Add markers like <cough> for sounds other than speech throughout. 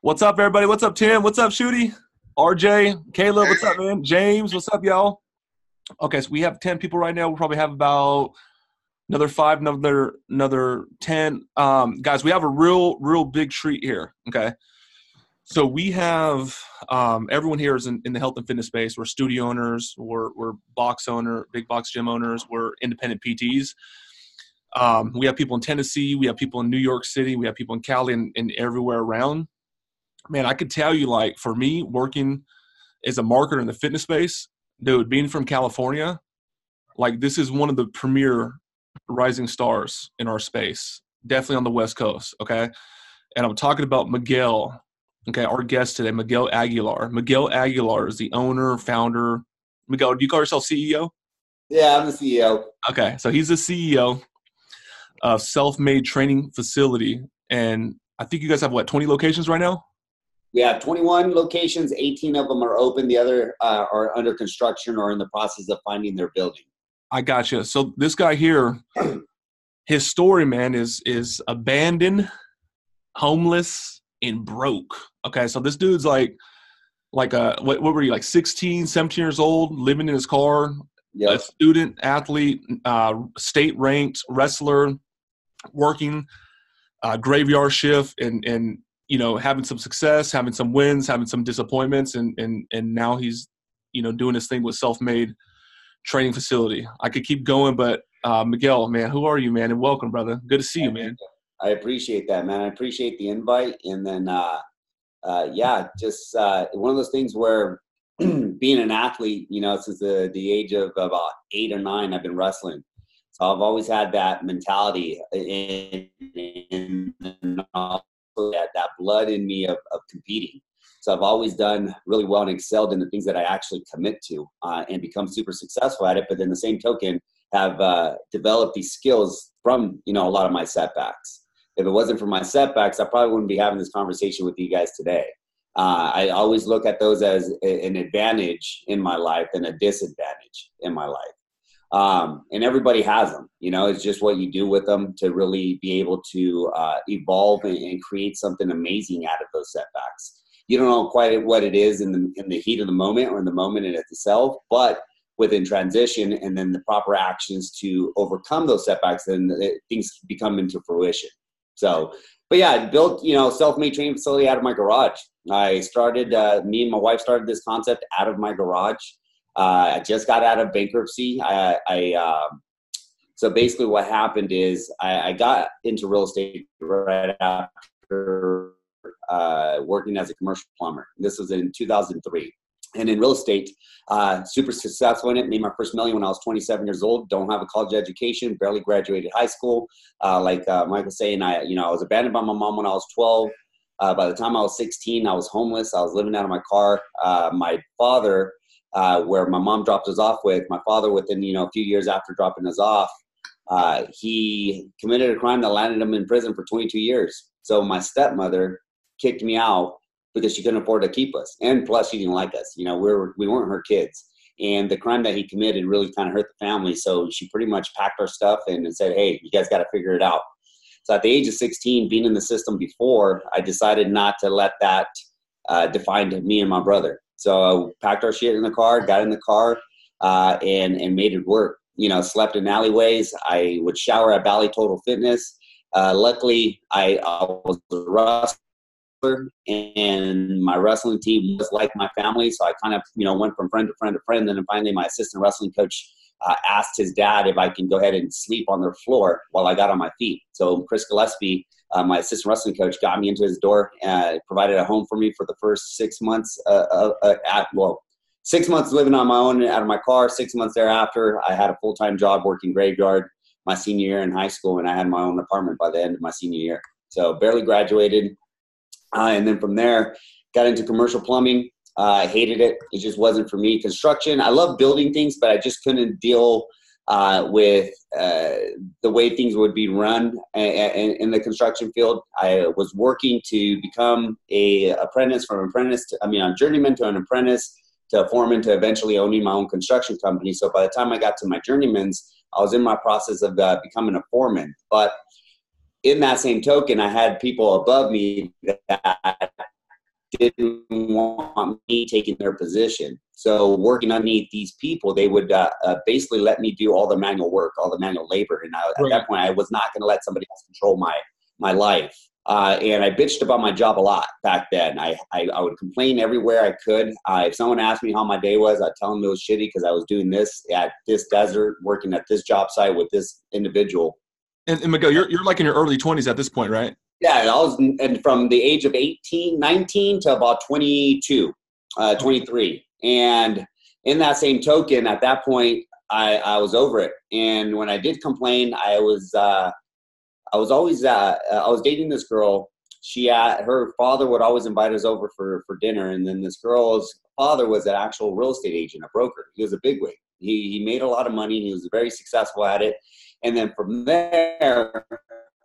What's up, everybody? What's up, Tim? What's up, Shooty? RJ, Caleb, what's up, man? James, what's up, y'all? Okay, so we have 10 people right now. We'll probably have about another five, another another 10. Um, guys, we have a real, real big treat here. Okay. So we have um, everyone here is in, in, the health and fitness space. We're studio owners, we're, we're box owner, big box gym owners, we're independent PTs. Um, we have people in Tennessee, we have people in New York City, we have people in Cali, and, and everywhere around. Man, I could tell you, like for me, working as a marketer in the fitness space, dude, being from California, like this is one of the premier rising stars in our space, definitely on the West Coast. Okay. And I'm talking about Miguel Okay, our guest today, Miguel Aguilar. Miguel Aguilar is the owner, founder. Miguel, do you call yourself CEO? Yeah, I'm the CEO. Okay, so he's the CEO of Self Made Training Facility, and I think you guys have what 20 locations right now. We have 21 locations. 18 of them are open. The other uh, are under construction or in the process of finding their building. I gotcha. So this guy here, <clears throat> his story, man, is is abandoned, homeless, and broke. Okay, so this dude's like, like a what, what were you like 16, 17 years old, living in his car, yep. a student, athlete, uh, state ranked wrestler, working uh, graveyard shift, and and you know having some success, having some wins, having some disappointments, and and and now he's you know doing his thing with self made training facility. I could keep going, but uh, Miguel, man, who are you, man? And welcome, brother. Good to see you, man. I appreciate that, man. I appreciate the invite. And then, uh, uh, yeah, just uh, one of those things where <clears throat> being an athlete, you know, since the, the age of about eight or nine, I've been wrestling. So I've always had that mentality and, and that, that blood in me of, of competing. So I've always done really well and excelled in the things that I actually commit to uh, and become super successful at it. But then the same token, have uh, developed these skills from you know a lot of my setbacks if it wasn't for my setbacks, I probably wouldn't be having this conversation with you guys today. Uh, I always look at those as a, an advantage in my life and a disadvantage in my life. Um, and everybody has them, you know, it's just what you do with them to really be able to uh, evolve and, and, create something amazing out of those setbacks. You don't know quite what it is in the, in the heat of the moment or in the moment in itself, but within transition and then the proper actions to overcome those setbacks, then it, things become into fruition. So, but yeah, I built, you know, self-made training facility out of my garage. I started, uh, me and my wife started this concept out of my garage. Uh, I just got out of bankruptcy. I, I um, so basically what happened is I, I, got into real estate right after uh, working as a commercial plumber. This was in 2003 and in real estate, uh, super successful in it. Made my first million when I was 27 years old. Don't have a college education. Barely graduated high school. Uh, like uh, Michael saying, I you know I was abandoned by my mom when I was 12. Uh, by the time I was 16, I was homeless. I was living out of my car. Uh, my father, uh, where my mom dropped us off with, my father within you know a few years after dropping us off, he committed a crime that landed him in prison for 22 years. So my stepmother kicked me out because she couldn't afford to keep us, and plus she didn't like us. You know, we were we weren't her kids, and the crime that he committed really kind of hurt the family. So she pretty much packed our stuff and said, "Hey, you guys got to figure it out." So at the age of 16, being in the system before, I decided not to let that uh, define me and my brother. So packed our shit in the car, got in the car, uh, and and made it work. You know, slept in alleyways. I would shower at Bally Total Fitness. Uh, luckily, I, I was a wrestler, and my wrestling team was like my family. So I kind of, you know, went from friend to friend to friend. And then finally, my assistant wrestling coach uh, asked his dad if I can go ahead and sleep on their floor while I got on my feet. So Chris Gillespie, uh, my assistant wrestling coach, got me into his door, and provided a home for me for the first six months. Uh, uh, uh, at well, six months living on my own out of my car. Six months thereafter, I had a full time job working graveyard. My senior year in high school, and I had my own apartment by the end of my senior year. So barely graduated, uh, and then from there, got into commercial plumbing. Uh, I hated it. It just wasn't for me. Construction, I love building things, but I just couldn't deal uh, with uh, the way things would be run in, in the construction field. I was working to become a apprentice from apprentice to, I mean, a journeyman to an apprentice to a foreman to eventually owning my own construction company. So by the time I got to my journeyman's, I was in my process of uh, becoming a foreman. But in that same token, I had people above me that didn't want me taking their position. So working underneath these people, they would uh, uh, basically let me do all the manual work, all the manual labor. And I, right. at that point, I was not going to let somebody else control my my life. Uh, and I bitched about my job a lot back then. I, I, I would complain everywhere I could. Uh, if someone asked me how my day was, I'd tell them it was shitty because I was doing this at this desert, working at this job site with this individual. And, and Miguel, you're, you're like in your early 20s at this point, right? Yeah, I was and from the age of 18, 19 to about 22, uh, 23. And in that same token, at that point, I, I was over it. And when I did complain, I was uh, I was always uh, I was dating this girl. She uh, her father would always invite us over for for dinner, and then this girl's father was an actual real estate agent, a broker. He was a bigwig. He he made a lot of money. He was very successful at it. And then from there,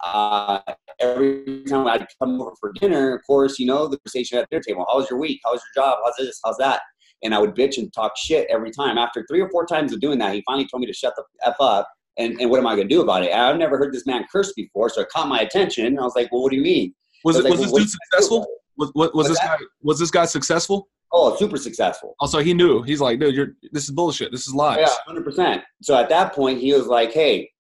uh, every time I'd come over for dinner, of course, you know the conversation at their table. How's your week? How's your job? How's this? How's that? And I would bitch and talk shit every time. After three or four times of doing that, he finally told me to shut the f up and, and what am I going to do about it? I've never heard this man curse before, so it caught my attention. I was like, well, what do you mean? Was, it, was like, this well, dude successful? Was, was, was this guy was this guy successful? Oh, super successful. Oh, also, he knew. He's like, dude, you're this is bullshit. This is lies. Yeah, hundred percent. So at that point, he was like, hey,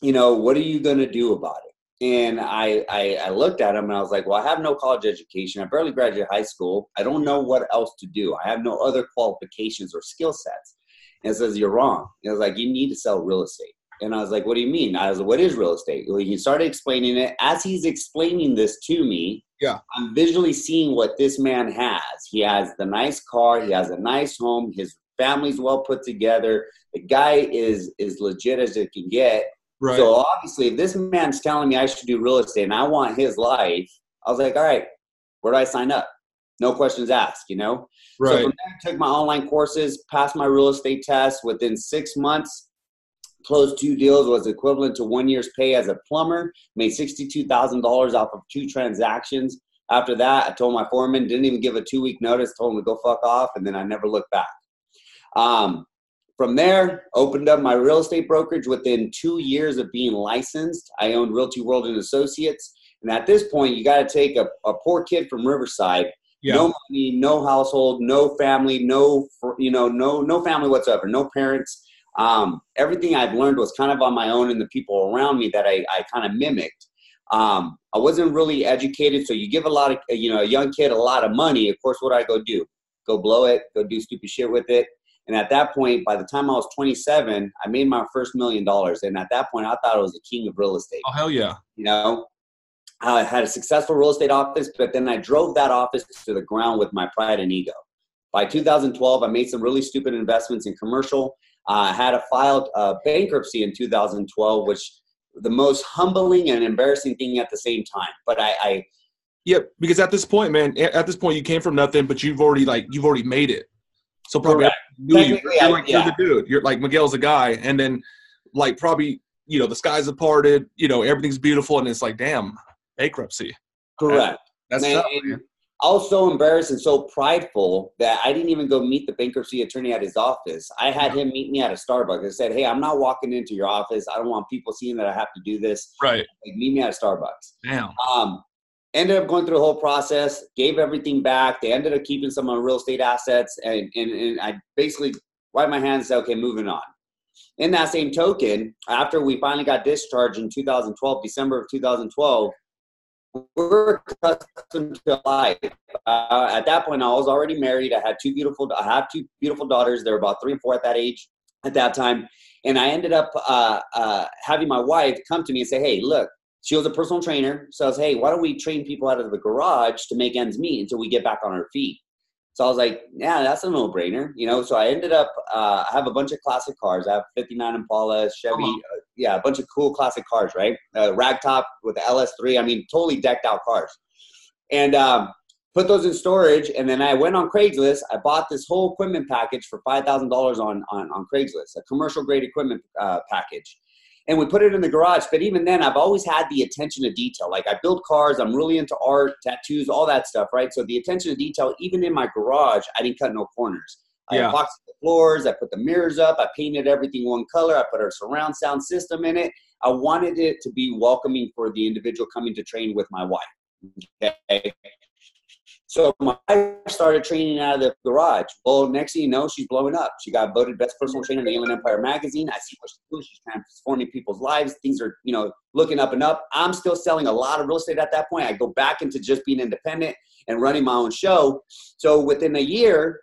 you know, what are you going to do about it? And I, I, I looked at him and I was like, well, I have no college education. I barely graduated high school. I don't know what else to do. I have no other qualifications or skill sets. And it says, you're wrong. And I was like, you need to sell real estate. And I was like, what do you mean? I was like, what is real estate? Well, he started explaining it. As he's explaining this to me, yeah, I'm visually seeing what this man has. He has the nice car, he has a nice home, his family's well put together. The guy is is legit as it can get. Right. So obviously, if this man's telling me I should do real estate and I want his life, I was like, all right, where do I sign up? No questions asked, you know? Right. So from there, I took my online courses, passed my real estate test. Within six months, closed two deals was equivalent to one year's pay as a plumber made $62000 off of two transactions after that i told my foreman didn't even give a two week notice told him to go fuck off and then i never looked back um, from there opened up my real estate brokerage within two years of being licensed i owned realty world and associates and at this point you got to take a, a poor kid from riverside yeah. no money no household no family no you know no no family whatsoever no parents um, everything I've learned was kind of on my own and the people around me that I, I kind of mimicked. Um, I wasn't really educated, so you give a lot of you know a young kid a lot of money. Of course, what do I go do? Go blow it, go do stupid shit with it. And at that point, by the time I was 27, I made my first million dollars. And at that point, I thought I was the king of real estate. Oh hell yeah! You know, I had a successful real estate office, but then I drove that office to the ground with my pride and ego. By 2012, I made some really stupid investments in commercial uh, had a filed uh, bankruptcy in 2012, which the most humbling and embarrassing thing at the same time. But I, I yeah, because at this point, man, at this point, you came from nothing, but you've already like you've already made it. So probably knew you. You're like yeah. you're the dude. You're like Miguel's a guy, and then like probably you know the skies have parted. You know everything's beautiful, and it's like damn bankruptcy. Correct. That's man, tough. I was so embarrassed and so prideful that I didn't even go meet the bankruptcy attorney at his office. I had him meet me at a Starbucks. I said, "Hey, I'm not walking into your office. I don't want people seeing that I have to do this. Right? Like, meet me at a Starbucks." Damn. Um, ended up going through the whole process. Gave everything back. They ended up keeping some of my real estate assets, and and, and I basically wiped my hands and said, "Okay, moving on." In that same token, after we finally got discharged in 2012, December of 2012 we're accustomed to life. Uh, at that point, I was already married. I had two beautiful. I have two beautiful daughters. They were about three and four at that age. At that time, and I ended up uh, uh, having my wife come to me and say, "Hey, look." She was a personal trainer. So I was, "Hey, why don't we train people out of the garage to make ends meet until we get back on our feet?" So I was like, yeah, that's a no brainer, you know. So I ended up, uh, I have a bunch of classic cars. I have 59 Impala, Chevy, uh, yeah, a bunch of cool classic cars, right? Uh, ragtop with the LS3. I mean, totally decked out cars. And um, put those in storage. And then I went on Craigslist. I bought this whole equipment package for $5,000 on, on, on Craigslist, a commercial grade equipment uh, package and we put it in the garage. But even then, I've always had the attention to detail. Like I build cars, I'm really into art, tattoos, all that stuff, right? So the attention to detail, even in my garage, I didn't cut no corners. I Yeah. epoxied the floors. I put the mirrors up. I painted everything one color. I put our surround sound system in it. I wanted it to be welcoming for the individual coming to train with my wife. Okay. So my wife started training out of the garage. Well, next thing you know, she's blowing up. She got voted best personal trainer in the Inland Empire magazine. I see what she's doing. She's transforming people's lives. Things are, you know, looking up and up. I'm still selling a lot of real estate at that point. I go back into just being independent and running my own show. So within a year,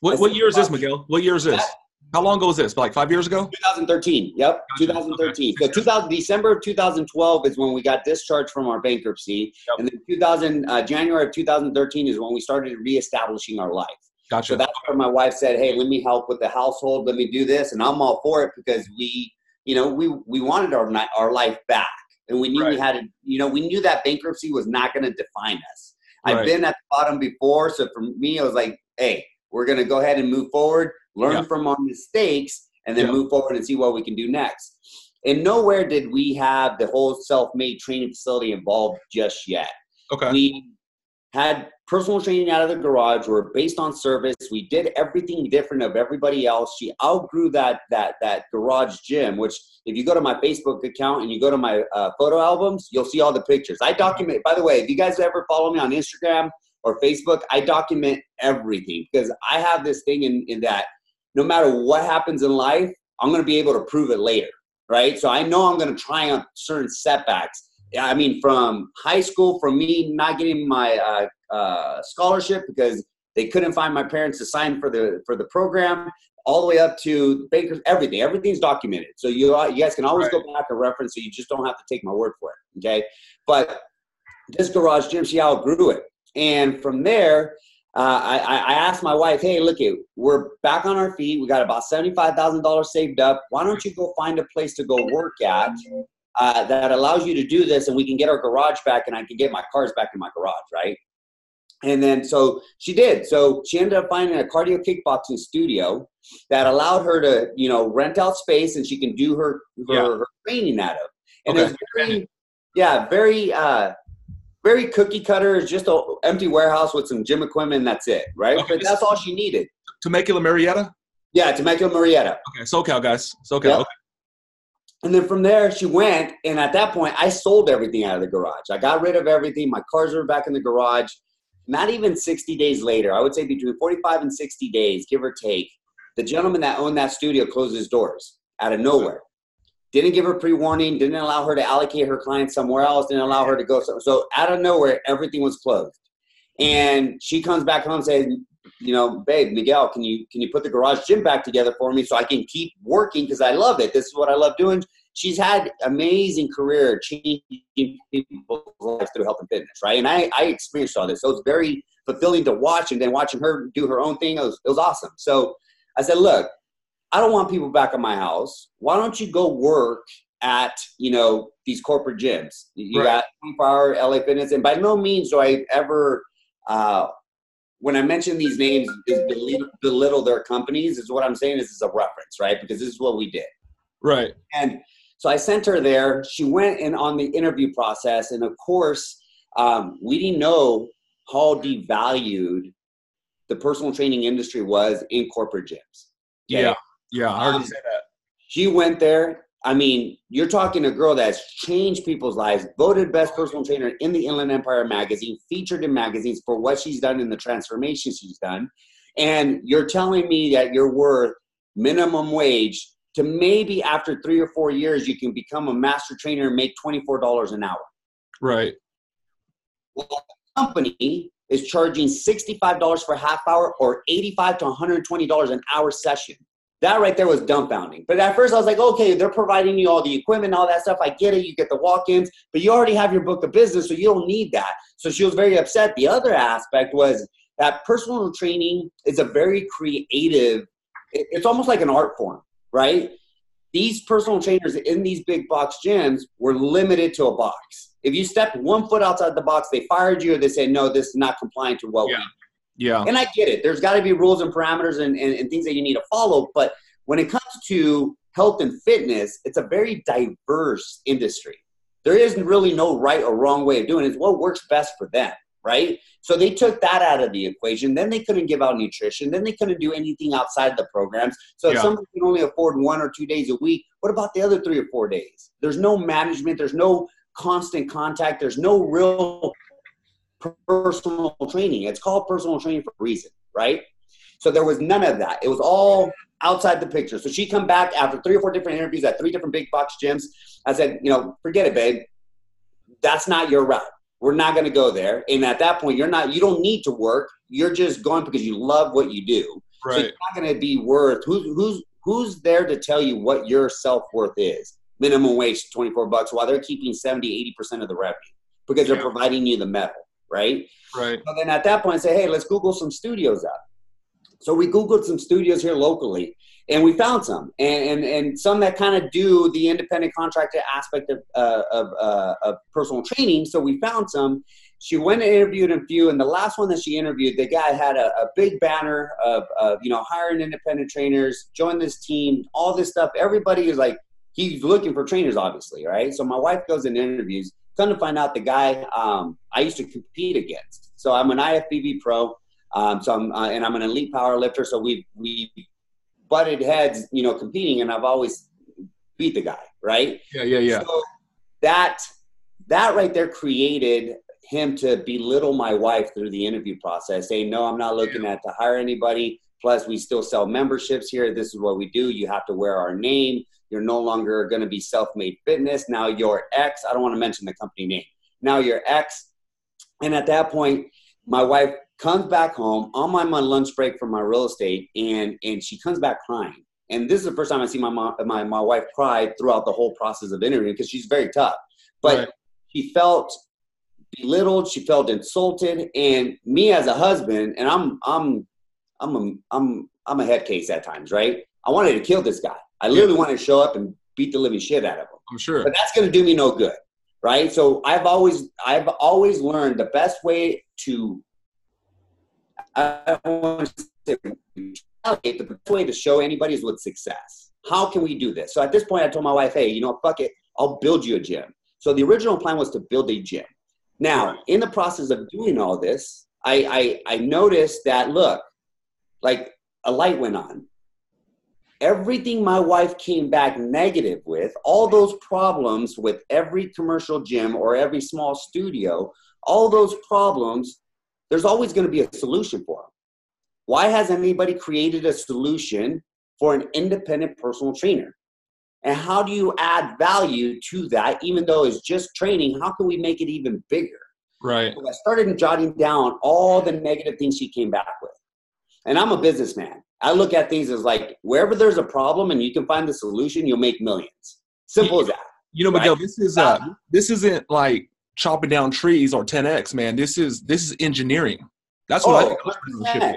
What, what year is this, Miguel? What year is this? How long ago was this? Like five years ago? 2013. Yep, Gotcha. 2013. Okay. So 2000 December of 2012 is when we got discharged from our bankruptcy, Yep. and then 2000 uh, January of 2013 is when we started reestablishing our life. Gotcha. So that's where my wife said, "Hey, let me help with the household. Let me do this," and I'm all for it because we, you know, we we wanted our our life back, and we knew we had to, you know, we knew that bankruptcy was not going to define us. I've been at the bottom before, so for me, I was like, "Hey, we're going to go ahead and move forward, learn Yeah. from our mistakes, and then Yeah. move forward and see what we can do next." And nowhere did we have the whole self-made training facility involved just yet okay. we had personal training out of the garage we're based on service we did everything different of everybody else she outgrew that that that garage gym which if you go to my facebook account and you go to my uh, photo albums you'll see all the pictures i document by the way if you guys ever follow me on instagram or facebook i document everything because i have this thing in, in that no matter what happens in life i'm going to be able to prove it later right so i know i'm going to triumph certain setbacks yeah, I mean, from high school, from me not getting my uh, uh, scholarship because they couldn't find my parents to sign for the for the program, all the way up to bankers, everything. Everything's documented, so you uh, you guys can always go back and reference. So you just don't have to take my word for it. Okay, but this garage gym, she outgrew it, and from there. Uh, I, I I asked my wife, "Hey, look, it, we're back on our feet. We got about seventy-five thousand dollars saved up. Why don't you go find a place to go work at uh, that allows you to do this and we can get our garage back and I can get my cars back in my garage, right? And then so she did. So she ended up finding a cardio kickboxing studio that allowed her to, you know, rent out space and she can do her her, Yeah. her training out of. And Okay. it was very, yeah, very uh very cookie cutter, It's just an empty warehouse with some gym equipment that's it, right? Okay. But that's all she needed. Temecula, Murrieta? Yeah, Temecula Murrieta. Okay. SoCal, guys. SoCal. Yep. Okay. And then from there, she went, and at that point, I sold everything out of the garage. I got rid of everything. My cars were back in the garage. Not even 60 days later, I would say between 45 and 60 days, give or take, the gentleman that owned that studio closed his doors out of nowhere. Didn't give her pre warning, didn't allow her to allocate her clients somewhere else, didn't allow her to go. So, so out of nowhere, everything was closed. And she comes back home saying, you know, babe, Miguel, can you can you put the garage gym back together for me so I can keep working because I love it. This is what I love doing. She's had amazing career changing people's lives through health and fitness, right? And I, I experienced all this. So it's very fulfilling to watch and then watching her do her own thing. It was, it was awesome. So I said, look, I don't want people back at my house. Why don't you go work at, you know, these corporate gyms? You Right. got 24 hour LA Fitness. And by no means do I ever uh, when I mention these names, is belittle, belittle their companies. Is what I'm saying. This is a reference, right? Because this is what we did. Right. And so I sent her there. She went in on the interview process, and of course, um, we didn't know how devalued the personal training industry was in corporate gyms. Okay? Yeah. Yeah. I heard Um, you say that. She went there. I mean, you're talking a girl that's changed people's lives, voted best personal trainer in the Inland Empire magazine, featured in magazines for what she's done and the transformation she's done. And you're telling me that you're worth minimum wage to maybe after three or four years, you can become a master trainer and make $24 an hour. Right. Well, the company is charging $65 for a half hour or 85 to $120 an hour session. That right there was dumbfounding. But at first I was like, okay, they're providing you all the equipment, all that stuff. I get it. You get the walk-ins, but you already have your book of business, so you don't need that. So she was very upset. The other aspect was that personal training is a very creative, it's almost like an art form, right? These personal trainers in these big box gyms were limited to a box. If you stepped one foot outside the box, they fired you or they said, no, this is not compliant to what we Yeah. And I get it. There's got to be rules and parameters and, and, and things that you need to follow. But when it comes to health and fitness, it's a very diverse industry. There isn't really no right or wrong way of doing it. It's what works best for them. right? So they took that out of the equation. Then they couldn't give out nutrition. Then they couldn't do anything outside the programs. So if Yeah. somebody can only afford one or two days a week, what about the other three or four days? There's no management. There's no constant contact. There's no real personal training. It's called personal training for a reason, right? So there was none of that. It was all outside the picture. So she come back after three or four different interviews at three different big box gyms. I said, you know, forget it, babe. That's not your route. We're not going to go there. And at that point, you're not. You don't need to work. You're just going because you love what you do. So Right. it's not going to be worth. Who's who's who's there to tell you what your self worth is? Minimum wage, twenty four bucks, while they're keeping 70, 80 percent of the revenue because they're Yeah. providing you the metal, right? Right. So then at that point, I say, hey, let's Google some studios up. So we Googled some studios here locally, and we found some, and and, and some that kind of do the independent contractor aspect of uh, of, uh, of personal training. So we found some. She went and interviewed a few, and the last one that she interviewed, the guy had a, a big banner of, of you know hiring independent trainers, join this team, all this stuff. Everybody is like he's looking for trainers, obviously, right? So my wife goes and interviews. Come to find out, the guy um, I used to compete against. So I'm an IFBB pro. Um, so I'm, uh, and I'm an elite power lifter. So we we butted heads, you know, competing, and I've always beat the guy, right? Yeah. Yeah. Yeah. So that that right there created him to belittle my wife through the interview process, saying, "No, I'm not looking at to hire anybody. Plus, we still sell memberships here. This is what we do. You have to wear our name. You're no longer going to be self-made fitness. Now your ex. I don't want to mention the company name. Now your ex. And at that point, my wife comes back home on my, my lunch break from my real estate, and and she comes back crying. And this is the first time I see my mom, my my wife cry throughout the whole process of interviewing because she's very tough. But Right. she felt belittled. She felt insulted, and me as a husband, and I'm I'm I'm a, I'm I'm a head case at times, right? I wanted to kill this guy. I literally want to show up and beat the living shit out of them. I'm sure. but that's going to do me no good right? So i've always i've always learned the best way to i don't want to say the best way to show anybody is with success. How can we do this? So at this point i told my wife hey you know fuck it. I'll build you a gym. So the original plan was to build a gym. Now in the process of doing all this i i, I noticed that look like a light went on everything my wife came back negative with, all those problems with every commercial gym or every small studio, all those problems, there's always going to be a solution for them. Why has anybody created a solution for an independent personal trainer? And how do you add value to that, even though it's just training? How can we make it even bigger? Right. So I started jotting down all the negative things she came back with. And I'm a businessman. I look at things as like wherever there's a problem and you can find the solution, you'll make millions. Simple as that. You know, Miguel, this is uh, this isn't like chopping down trees or 10x, man. This is this is engineering. That's what I Oh, think entrepreneurship is.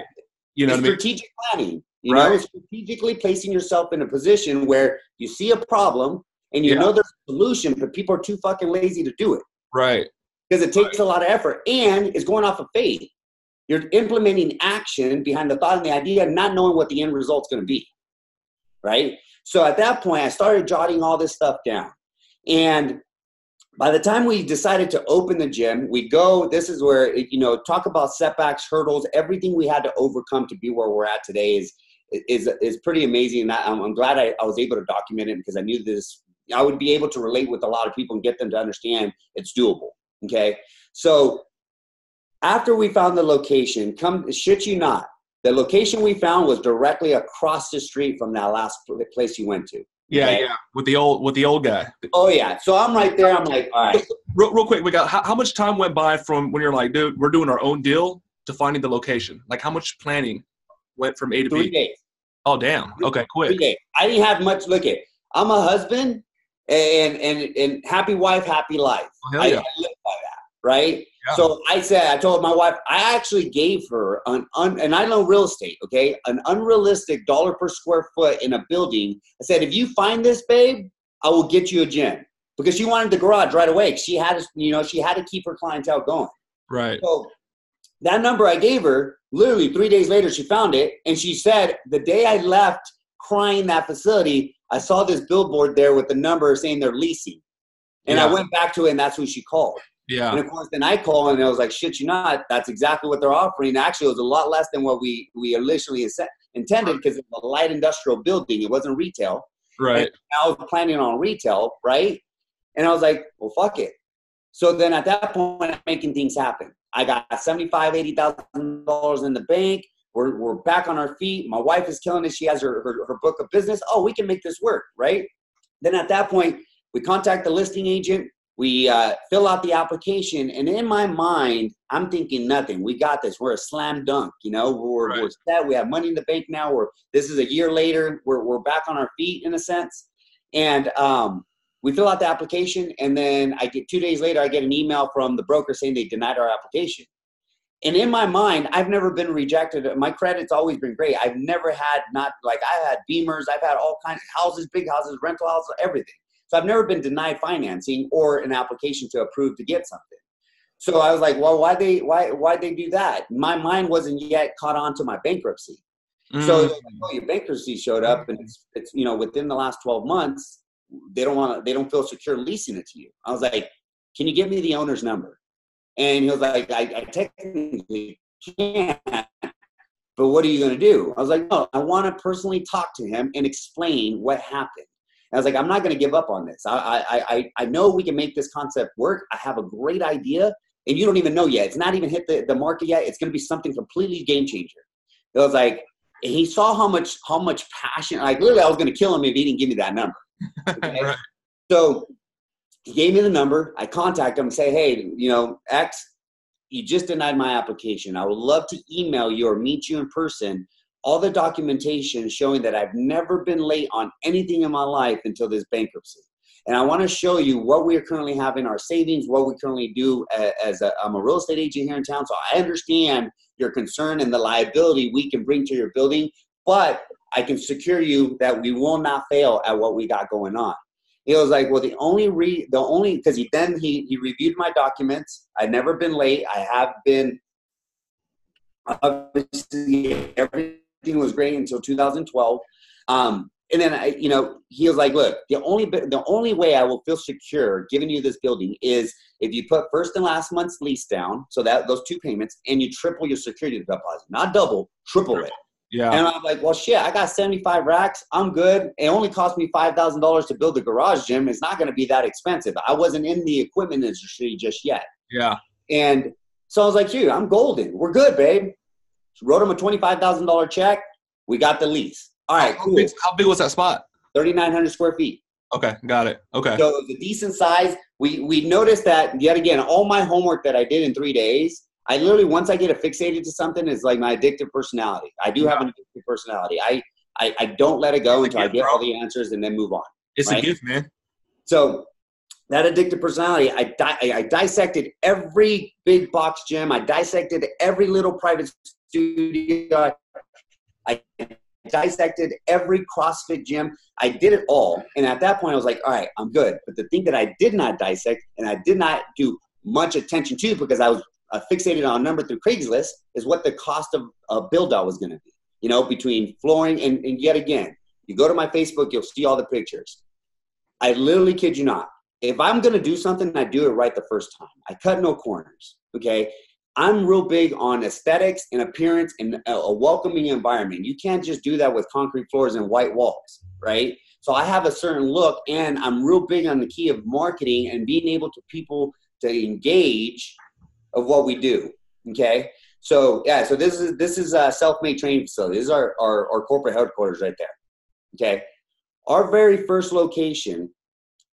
You know what I mean? strategic planning. You Right. know, strategically placing yourself in a position where you see a problem and you Yeah. know there's a solution, but people are too fucking lazy to do it Right. because it takes a lot of effort and it's going off of faith. You're implementing action behind the thought and the idea, not knowing what the end result's going to be. Right. So at that point, I started jotting all this stuff down. And by the time we decided to open the gym, we go, this is where, you know, talk about setbacks, hurdles, everything we had to overcome to be where we're at today is, is, is pretty amazing. And I, I'm, I'm glad I, I was able to document it because I knew this, I would be able to relate with a lot of people and get them to understand it's doable. Okay. So after we found the location, come shit you not, the location we found was directly across the street from that last place you went to. Yeah, Okay. yeah. With the old with the old guy. Oh yeah. So I'm right there. I'm like, all right. Real, real quick, we got how, how much time went by from when you're like, dude, we're doing our own deal to finding the location? Like how much planning went from A to Three B? days. Oh damn. Okay, quick. Three days. I didn't have much. Look at. I'm a husband, and and and happy wife, happy life. Oh, hell I, yeah. I live by that, right? Yeah. So I said, I told my wife, I actually gave her an un, and I know real estate, okay, an unrealistic dollar per square foot in a building. I said, if you find this, babe, I will get you a gym because she wanted the garage right away. She had, to, you know, she had to keep her clientele going. Right. So that number I gave her, literally three days later, she found it, and she said, the day I left crying that facility, I saw this billboard there with the number saying they're leasing. And I went back to it, and that's who she called. Yeah. And of course, then I call and I was like, shit, you not. That's exactly what they're offering. Actually, it was a lot less than what we we initially intended because it was a light industrial building. It wasn't retail. Right. And I was planning on retail, right? And I was like, well, fuck it. So then at that point, I'm making things happen. I got seventy-five, eighty thousand dollars in the bank. We're, we're back on our feet. My wife is killing it. She has her, her, her book of business. Oh, we can make this work, right? Then at that point, we contact the listing agent. We uh, fill out the application, and in my mind, I'm thinking nothing. We got this. We're a slam dunk. You know, we're, Right. we're set. We have money in the bank now. We're this is a year later. We're we're back on our feet in a sense, and um, we fill out the application, and then I get two days later, I get an email from the broker saying they denied our application. And in my mind, I've never been rejected. My credit's always been great. I've never had not like I had Beamers. I've had all kinds of houses, big houses, rental houses, everything. So I've never been denied financing or an application to approve to get something. So I was like, well, why they why why they do that? My mind wasn't yet caught on to my bankruptcy. So Mm. they're like, oh, your bankruptcy showed up, and it's, it's you know within the last twelve months, they don't want to they don't feel secure leasing it to you. I was like, can you give me the owner's number? And he was like, I, I technically can't, but what are you going to do? I was like, no, I want to personally talk to him and explain what happened. I was like, I'm not going to give up on this. I, I, I, I know we can make this concept work. I have a great idea, and you don't even know yet. It's not even hit the, the market yet. It's going to be something completely game changer. It was like, he saw how much how much passion. Like literally, I was going to kill him if he didn't give me that number. <laughs> Okay? Right. So he gave me the number. I contact him and say, hey, you know, X, you just denied my application. I would love to email you or meet you in person. All the documentation showing that I've never been late on anything in my life until this bankruptcy. And I want to show you what we are currently having our savings, what we currently do as a, I'm a real estate agent here in town. So I understand your concern and the liability we can bring to your building, but I can secure you that we will not fail at what we got going on. He was like, well, the only re, the only, because he then he he reviewed my documents. I've never been late. I have been. Obviously, everything was great until 2012. Um, and then I, you know, he was like, "Look, the only the only way I will feel secure giving you this building is if you put first and last month's lease down, so that those two payments, and you triple your security deposit, not double, triple it." Yeah. And I'm like, well, shit, I got 75 racks. I'm good. It only cost me $5,000 to build the garage gym. It's not going to be that expensive. I wasn't in the equipment industry just yet. Yeah. And so I was like, dude, I'm golden. We're good, babe. Wrote him a $25,000 check. We got the lease. All right, How cool. big, how big was that spot? 3,900 square feet. Okay, got it. Okay. So it was a decent size. We we noticed that yet again, all my homework that I did in three days, I literally once I get affixated to something, it's like my addictive personality. I do have an addictive personality. I I, I don't let it go until I get bro. all the answers and then move on. It's right? a gift, man. So that addictive personality, I, di- I I dissected every big box gym. I dissected every little private studio. I dissected every CrossFit gym. I did it all. And at that point, I was like, all right, I'm good. But the thing that I did not dissect and I did not do much attention to because I was uh, fixated on a number through Craigslist is what the cost of a build out was going to be. You know, between flooring and, and yet again, you go to my Facebook, you'll see all the pictures. I literally kid you not. If I'm going to do something, I do it right the first time. I cut no corners. Okay. I'm real big on aesthetics and appearance and a, welcoming environment. You can't just do that with concrete floors and white walls, right? So I have a certain look, and I'm real big on the key of marketing and being able to people to engage of what we do. Okay, so yeah, so this is this is a self-made training facility. This is our our, our corporate headquarters right there. Okay, our very first location.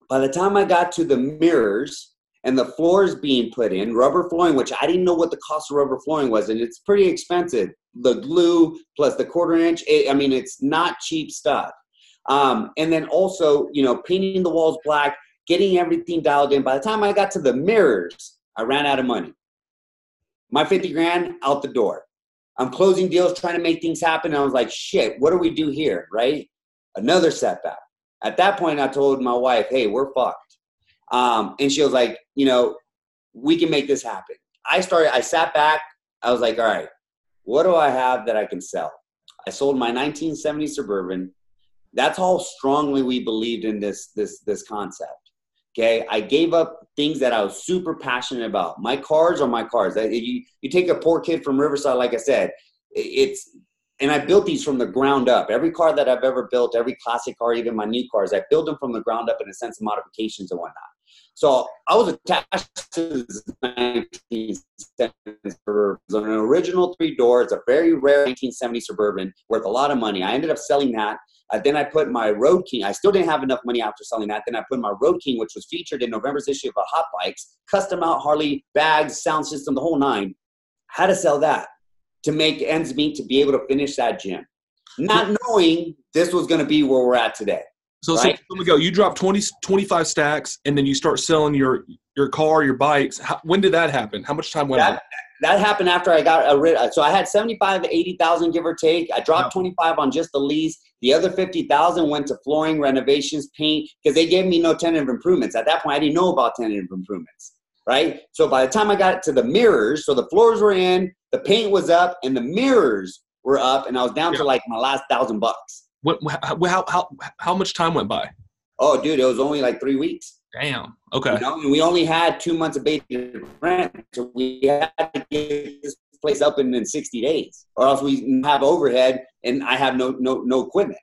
By the time I got to the mirrors and the floors being put in, rubber flooring, which I didn't know what the cost of rubber flooring was, and it's pretty expensive. The glue plus the quarter inch, it, I mean, it's not cheap stuff. Um, and then also, you know, painting the walls black, getting everything dialed in. By the time I got to the mirrors, I ran out of money. My 50 grand out the door. I'm closing deals, trying to make things happen. And I was like, shit, what do we do here? Right? Another setback. At that point, I told my wife, hey, we're fucked. Um, and she was like, you know, we can make this happen. I started, I sat back. I was like, all right, what do I have that I can sell? I sold my 1970 Suburban. That's how strongly we believed in this, this, this concept. Okay, I gave up things that I was super passionate about. My cars are my cars. You, you take a poor kid from Riverside, like I said, it's and I built these from the ground up. Every car that I've ever built, every classic car, even my new cars, I built them from the ground up in a sense of modifications and whatnot. So I was attached to this 1970 Suburban. It was an original three door. It's a very rare 1970 Suburban, worth a lot of money. I ended up selling that. Uh, then I put my Road King. I still didn't have enough money after selling that. Then I put my Road King, which was featured in November's issue of Hot Bikes, custom out Harley bags, sound system, the whole nine. How to sell that to make ends meet to be able to finish that gym, not knowing this was going to be where we're at today. So, right? so let me go. You drop 20, 25 stacks, and then you start selling your your car, your bikes. How, when did that happen? How much time went? That, that happened after I got a rid. Uh, so I had 75 to 80,000 give or take. I dropped 25 on just the lease. The other 50,000 went to flooring, renovations, paint, because they gave me no tentative improvements. At that point, I didn't know about tentative improvements, right? So by the time I got to the mirrors, so the floors were in, the paint was up, and the mirrors were up, and I was down yeah. to like my last thousand bucks. What, how, how, how much time went by? Oh, dude, it was only like three weeks. Damn. Okay. You know, we only had two months of basic rent, so we had to get this place up in, in 60 days, or else we have overhead and I have no no no equipment.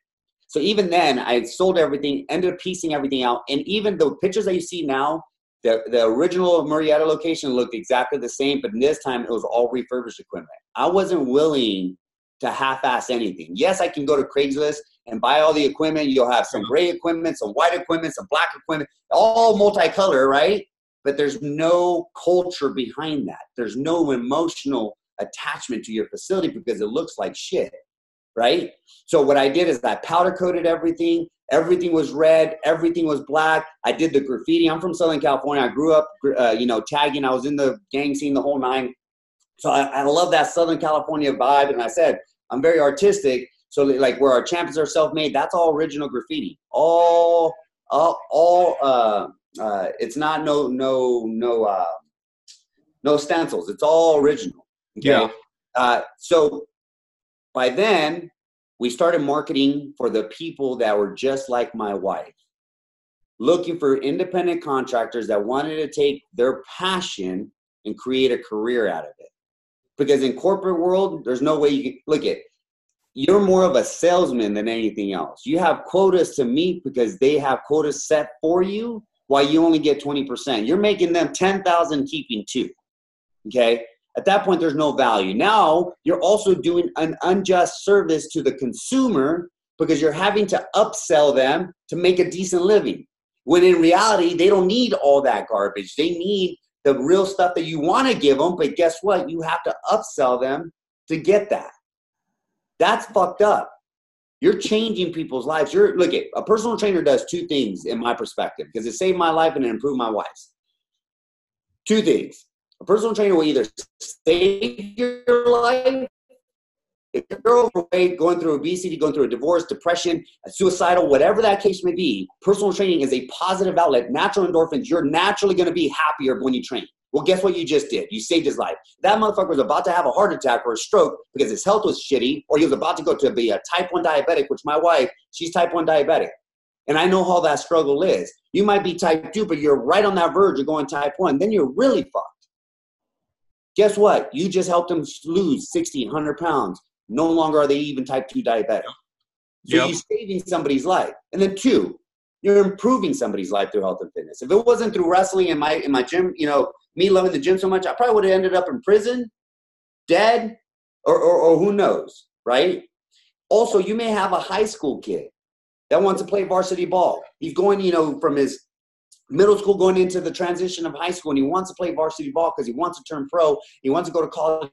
So even then, I sold everything, ended up piecing everything out, and even the pictures that you see now, the the original Murrieta location looked exactly the same, but this time it was all refurbished equipment. I wasn't willing to half-ass anything. Yes, I can go to Craigslist and buy all the equipment. You'll have some gray equipment, some white equipment, some black equipment, all multicolor, right? But there's no culture behind that. There's no emotional attachment to your facility because it looks like shit, right? So what I did is I powder coated everything. Everything was red. Everything was black. I did the graffiti. I'm from Southern California. I grew up, uh, you know, tagging. I was in the gang scene the whole nine. So I, I love that Southern California vibe. And I said, I'm very artistic. So like where our champions are self-made, that's all original graffiti. All, all, all uh, uh, it's not no, no, no, uh, no stencils. It's all original. Okay? Yeah. Uh, so by then, we started marketing for the people that were just like my wife, looking for independent contractors that wanted to take their passion and create a career out of it because in corporate world there's no way you can look at you're more of a salesman than anything else. You have quotas to meet because they have quotas set for you while you only get 20% you're making them 10000 keeping two okay? At that point there's no value. Now you're also doing an unjust service to the consumer because you're having to upsell them to make a decent living when in reality they don't need all that garbage. They need the real stuff that you want to give them, but guess what? You have to upsell them to get that. That's fucked up. You're changing people's lives. You're look at a personal trainer does two things in my perspective because it saved my life and it improved my wife's. Two things. A personal trainer will either save your life if you're overweight, going through obesity, going through a divorce, depression, suicidal, whatever that case may be, personal training is a positive outlet. Natural endorphins, you're naturally going to be happier when you train. Well, guess what you just did? You saved his life. That motherfucker was about to have a heart attack or a stroke because his health was shitty, or he was about to go to be a type 1 diabetic, which my wife, she's type 1 diabetic. And I know how that struggle is. You might be type 2, but you're right on that verge of going type 1. Then you're really fucked. Guess what? You just helped him lose 60, 100 pounds. No longer are they even type 2 diabetic. So yep. you're saving somebody's life. And then two, you're improving somebody's life through health and fitness. If it wasn't through wrestling in my in my gym, you know, me loving the gym so much, I probably would have ended up in prison, dead, or, or, or who knows, right? Also, you may have a high school kid that wants to play varsity ball. He's going, you know, from his middle school going into the transition of high school and he wants to play varsity ball because he wants to turn pro he wants to go to college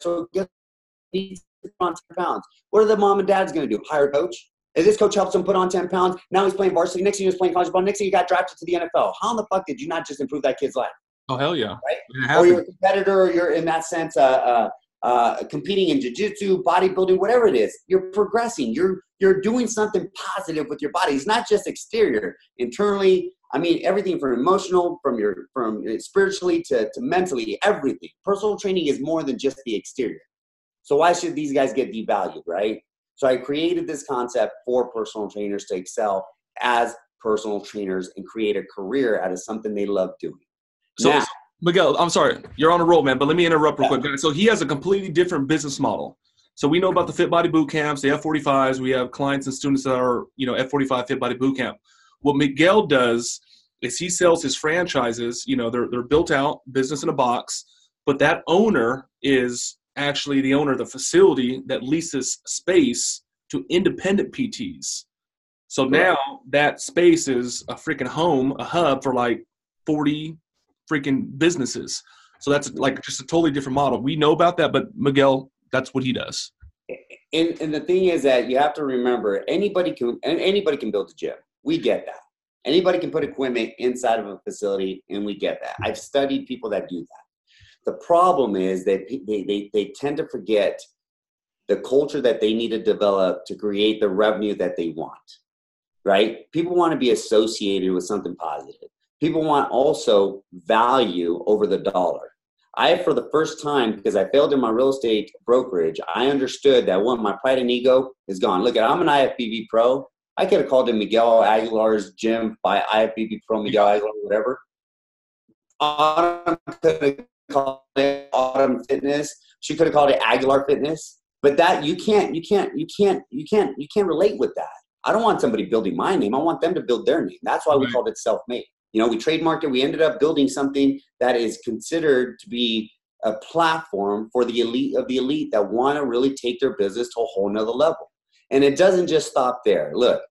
so get on 10 pounds. What are the mom and dads going to do? Hire a coach? This coach helps him put on 10 pounds? Now he's playing varsity next year he's playing college ball next year he got drafted to the nfl how in the fuck did you not just improve that kid's life? Oh hell yeah. Right? Or you're a competitor or you're in that sense uh, uh, uh, competing in jiu-jitsu bodybuilding whatever it is. You're progressing. You're you're doing something positive with your body it's not just exterior internally i mean everything from emotional from your from uh, spiritually to, to mentally everything personal training is more than just the exterior so why should these guys get devalued right so i created this concept for personal trainers to excel as personal trainers and create a career out of something they love doing. So, now, Miguel, I'm sorry, you're on a roll, man, but let me interrupt real yeah. quick. So he has a completely different business model. So we know about the Fit Body Boot Camps, the F45s. We have clients and students that are, you know, F45 Fit Body Boot Camp. What Miguel does is he sells his franchises. You know, they're they're built out, business in a box, but that owner is actually the owner of the facility that leases space to independent PTs. So now that space is a freaking home, a hub for like 40 freaking businesses. So that's like just a totally different model. We know about that, but Miguel, that's what he does. And, and the thing is that you have to remember anybody can anybody can build a gym. We get that. Anybody can put equipment inside of a facility, and we get that. I've studied people that do that. The problem is that they, they, they tend to forget the culture that they need to develop to create the revenue that they want right? People want to be associated with something positive. People want also value over the dollar. I, for the first time, because I failed in my real estate brokerage, I understood that one, my pride and ego is gone. Look, at I'm an IFBB pro. I could have called it Miguel Aguilar's gym by IFBB Pro Miguel Aguilar, whatever. Autumn could have called it Autumn Fitness. She could have called it Aguilar Fitness. But that you can't, you can't, you can't, you can't, you can't relate with that. I don't want somebody building my name. I want them to build their name. That's why we called it self-made. You know, we trademarked it. We ended up building something that is considered to be a platform for the elite of the elite that want to really take their business to a whole nother level. And it doesn't just stop there. Look,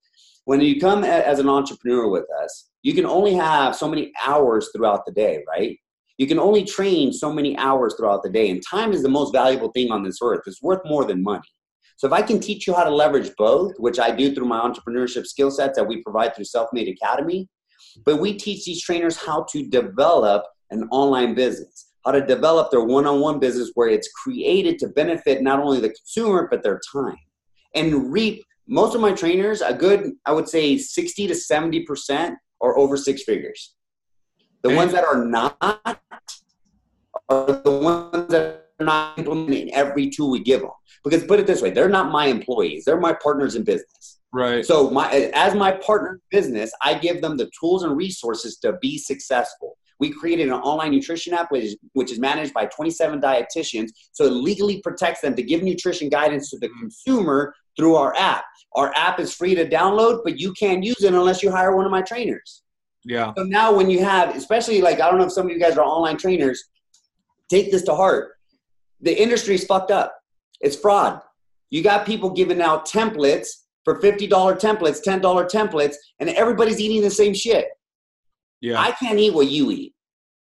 when you come as an entrepreneur with us, you can only have so many hours throughout the day, right? You can only train so many hours throughout the day. And time is the most valuable thing on this earth. It's worth more than money. So if I can teach you how to leverage both, which I do through my entrepreneurship skill sets that we provide through Self Made Academy, but we teach these trainers how to develop an online business, how to develop their one on one business where it's created to benefit not only the consumer, but their time and reap. Most of my trainers, a good, I would say 60 to 70% are over six figures. The ones that are not are the ones that are not implementing every tool we give them. Because put it this way, they're not my employees; they're my partners in business. Right. So my as my partner in business, I give them the tools and resources to be successful. We created an online nutrition app which is, which is managed by 27 dietitians, so it legally protects them to give nutrition guidance to the mm-hmm. consumer through our app. Our app is free to download, but you can't use it unless you hire one of my trainers. Yeah. So now when you have, especially like I don't know if some of you guys are online trainers, take this to heart. The industry's fucked up. It's fraud. You got people giving out templates for $50 templates, $10 templates, and everybody's eating the same shit. Yeah. I can't eat what you eat.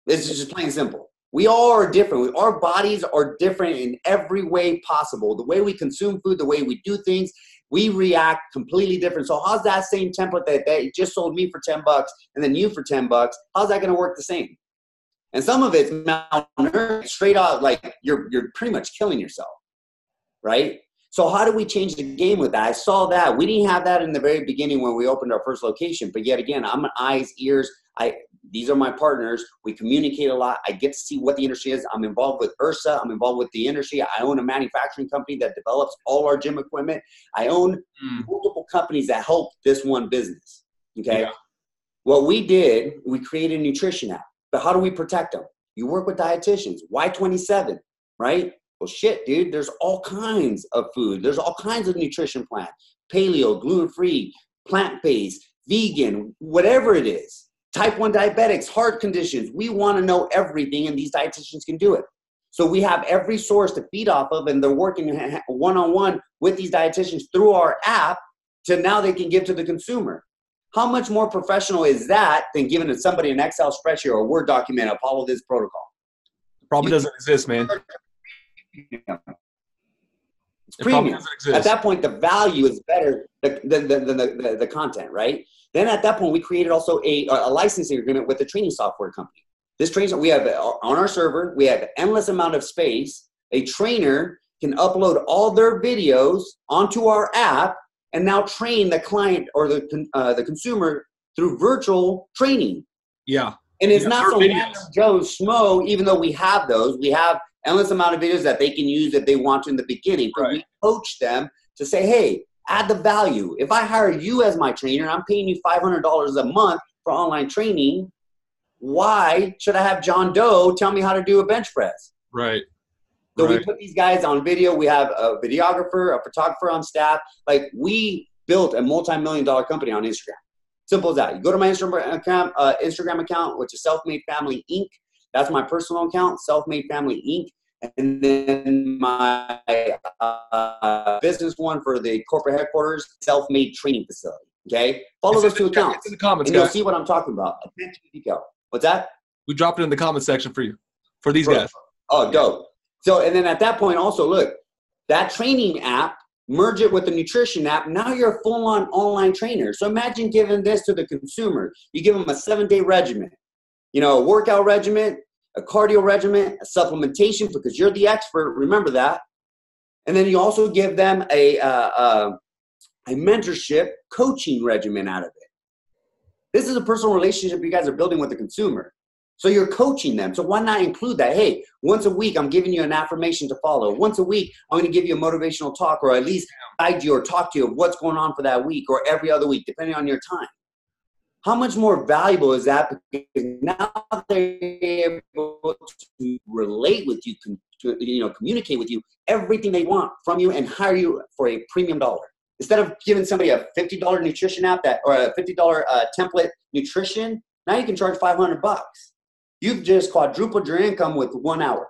This is just plain simple. We all are different. Our bodies are different in every way possible. The way we consume food, the way we do things, we react completely different. So how's that same template that they just sold me for 10 bucks and then you for 10 bucks? How's that going to work the same? And some of it's malnourished, straight out like you're you're pretty much killing yourself right? So how do we change the game with that? I saw that. We didn't have that in the very beginning when we opened our first location. But yet again, I'm an eyes, ears. I these are my partners. We communicate a lot. I get to see what the industry is. I'm involved with IHRSA. I'm involved with the industry. I own a manufacturing company that develops all our gym equipment. I own mm. multiple companies that help this one business. Okay. Yeah. What we did, we created a nutrition app. But how do we protect them? You work with dietitians. Y27, right? Well, shit, dude, there's all kinds of food. There's all kinds of nutrition plans paleo, gluten free, plant based, vegan, whatever it is. Type 1 diabetics, heart conditions. We want to know everything, and these dietitians can do it. So we have every source to feed off of, and they're working one on one with these dietitians through our app to now they can give to the consumer. How much more professional is that than giving somebody an Excel spreadsheet or a Word document of follow this protocol? Probably doesn't exist, man. It's premium. At that point, the value is better than, than, than the, the, the, content, right? Then at that point, we created also a, a licensing agreement with the training software company. This training, we have on our server, we have endless amount of space. A trainer can upload all their videos onto our app and now train the client or the, uh, the consumer through virtual training. Yeah. And it's yeah, not so Joe Schmo, even though we have those. We have endless amount of videos that they can use if they want to in the beginning. But right. we coach them to say, hey, Add the value. If I hire you as my trainer, I'm paying you $500 a month for online training. Why should I have John Doe tell me how to do a bench press? Right. So right. we put these guys on video. We have a videographer, a photographer on staff. Like we built a multi-million dollar company on Instagram. Simple as that. You go to my Instagram account, uh, Instagram account, which is Self Made Family Inc. That's my personal account, Self Made Family Inc. And then my uh, business one for the corporate headquarters, Self Made Training Facility. Okay, follow those two accounts. It's in the comments, and you'll see what I'm talking about. Attention detail. What's that? We drop it in the comment section for you, for these Bro. guys. Oh, dope. So, and then at that point, also look, that training app, merge it with the nutrition app. Now you're a full on online trainer. So imagine giving this to the consumer. You give them a seven day regimen, you know, a workout regimen, a cardio regimen, a supplementation because you're the expert. Remember that. And then you also give them a, uh, uh, a mentorship coaching regimen out of it. This is a personal relationship you guys are building with the consumer. So you're coaching them. So why not include that? Hey, once a week, I'm giving you an affirmation to follow. Once a week, I'm going to give you a motivational talk or at least guide you or talk to you of what's going on for that week or every other week, depending on your time. How much more valuable is that? Because now they're able to relate with you, you know, communicate with you everything they want from you and hire you for a premium dollar. Instead of giving somebody a $50 nutrition app that or a $50 uh, template nutrition, now you can charge 500 bucks. You've just quadrupled your income with one hour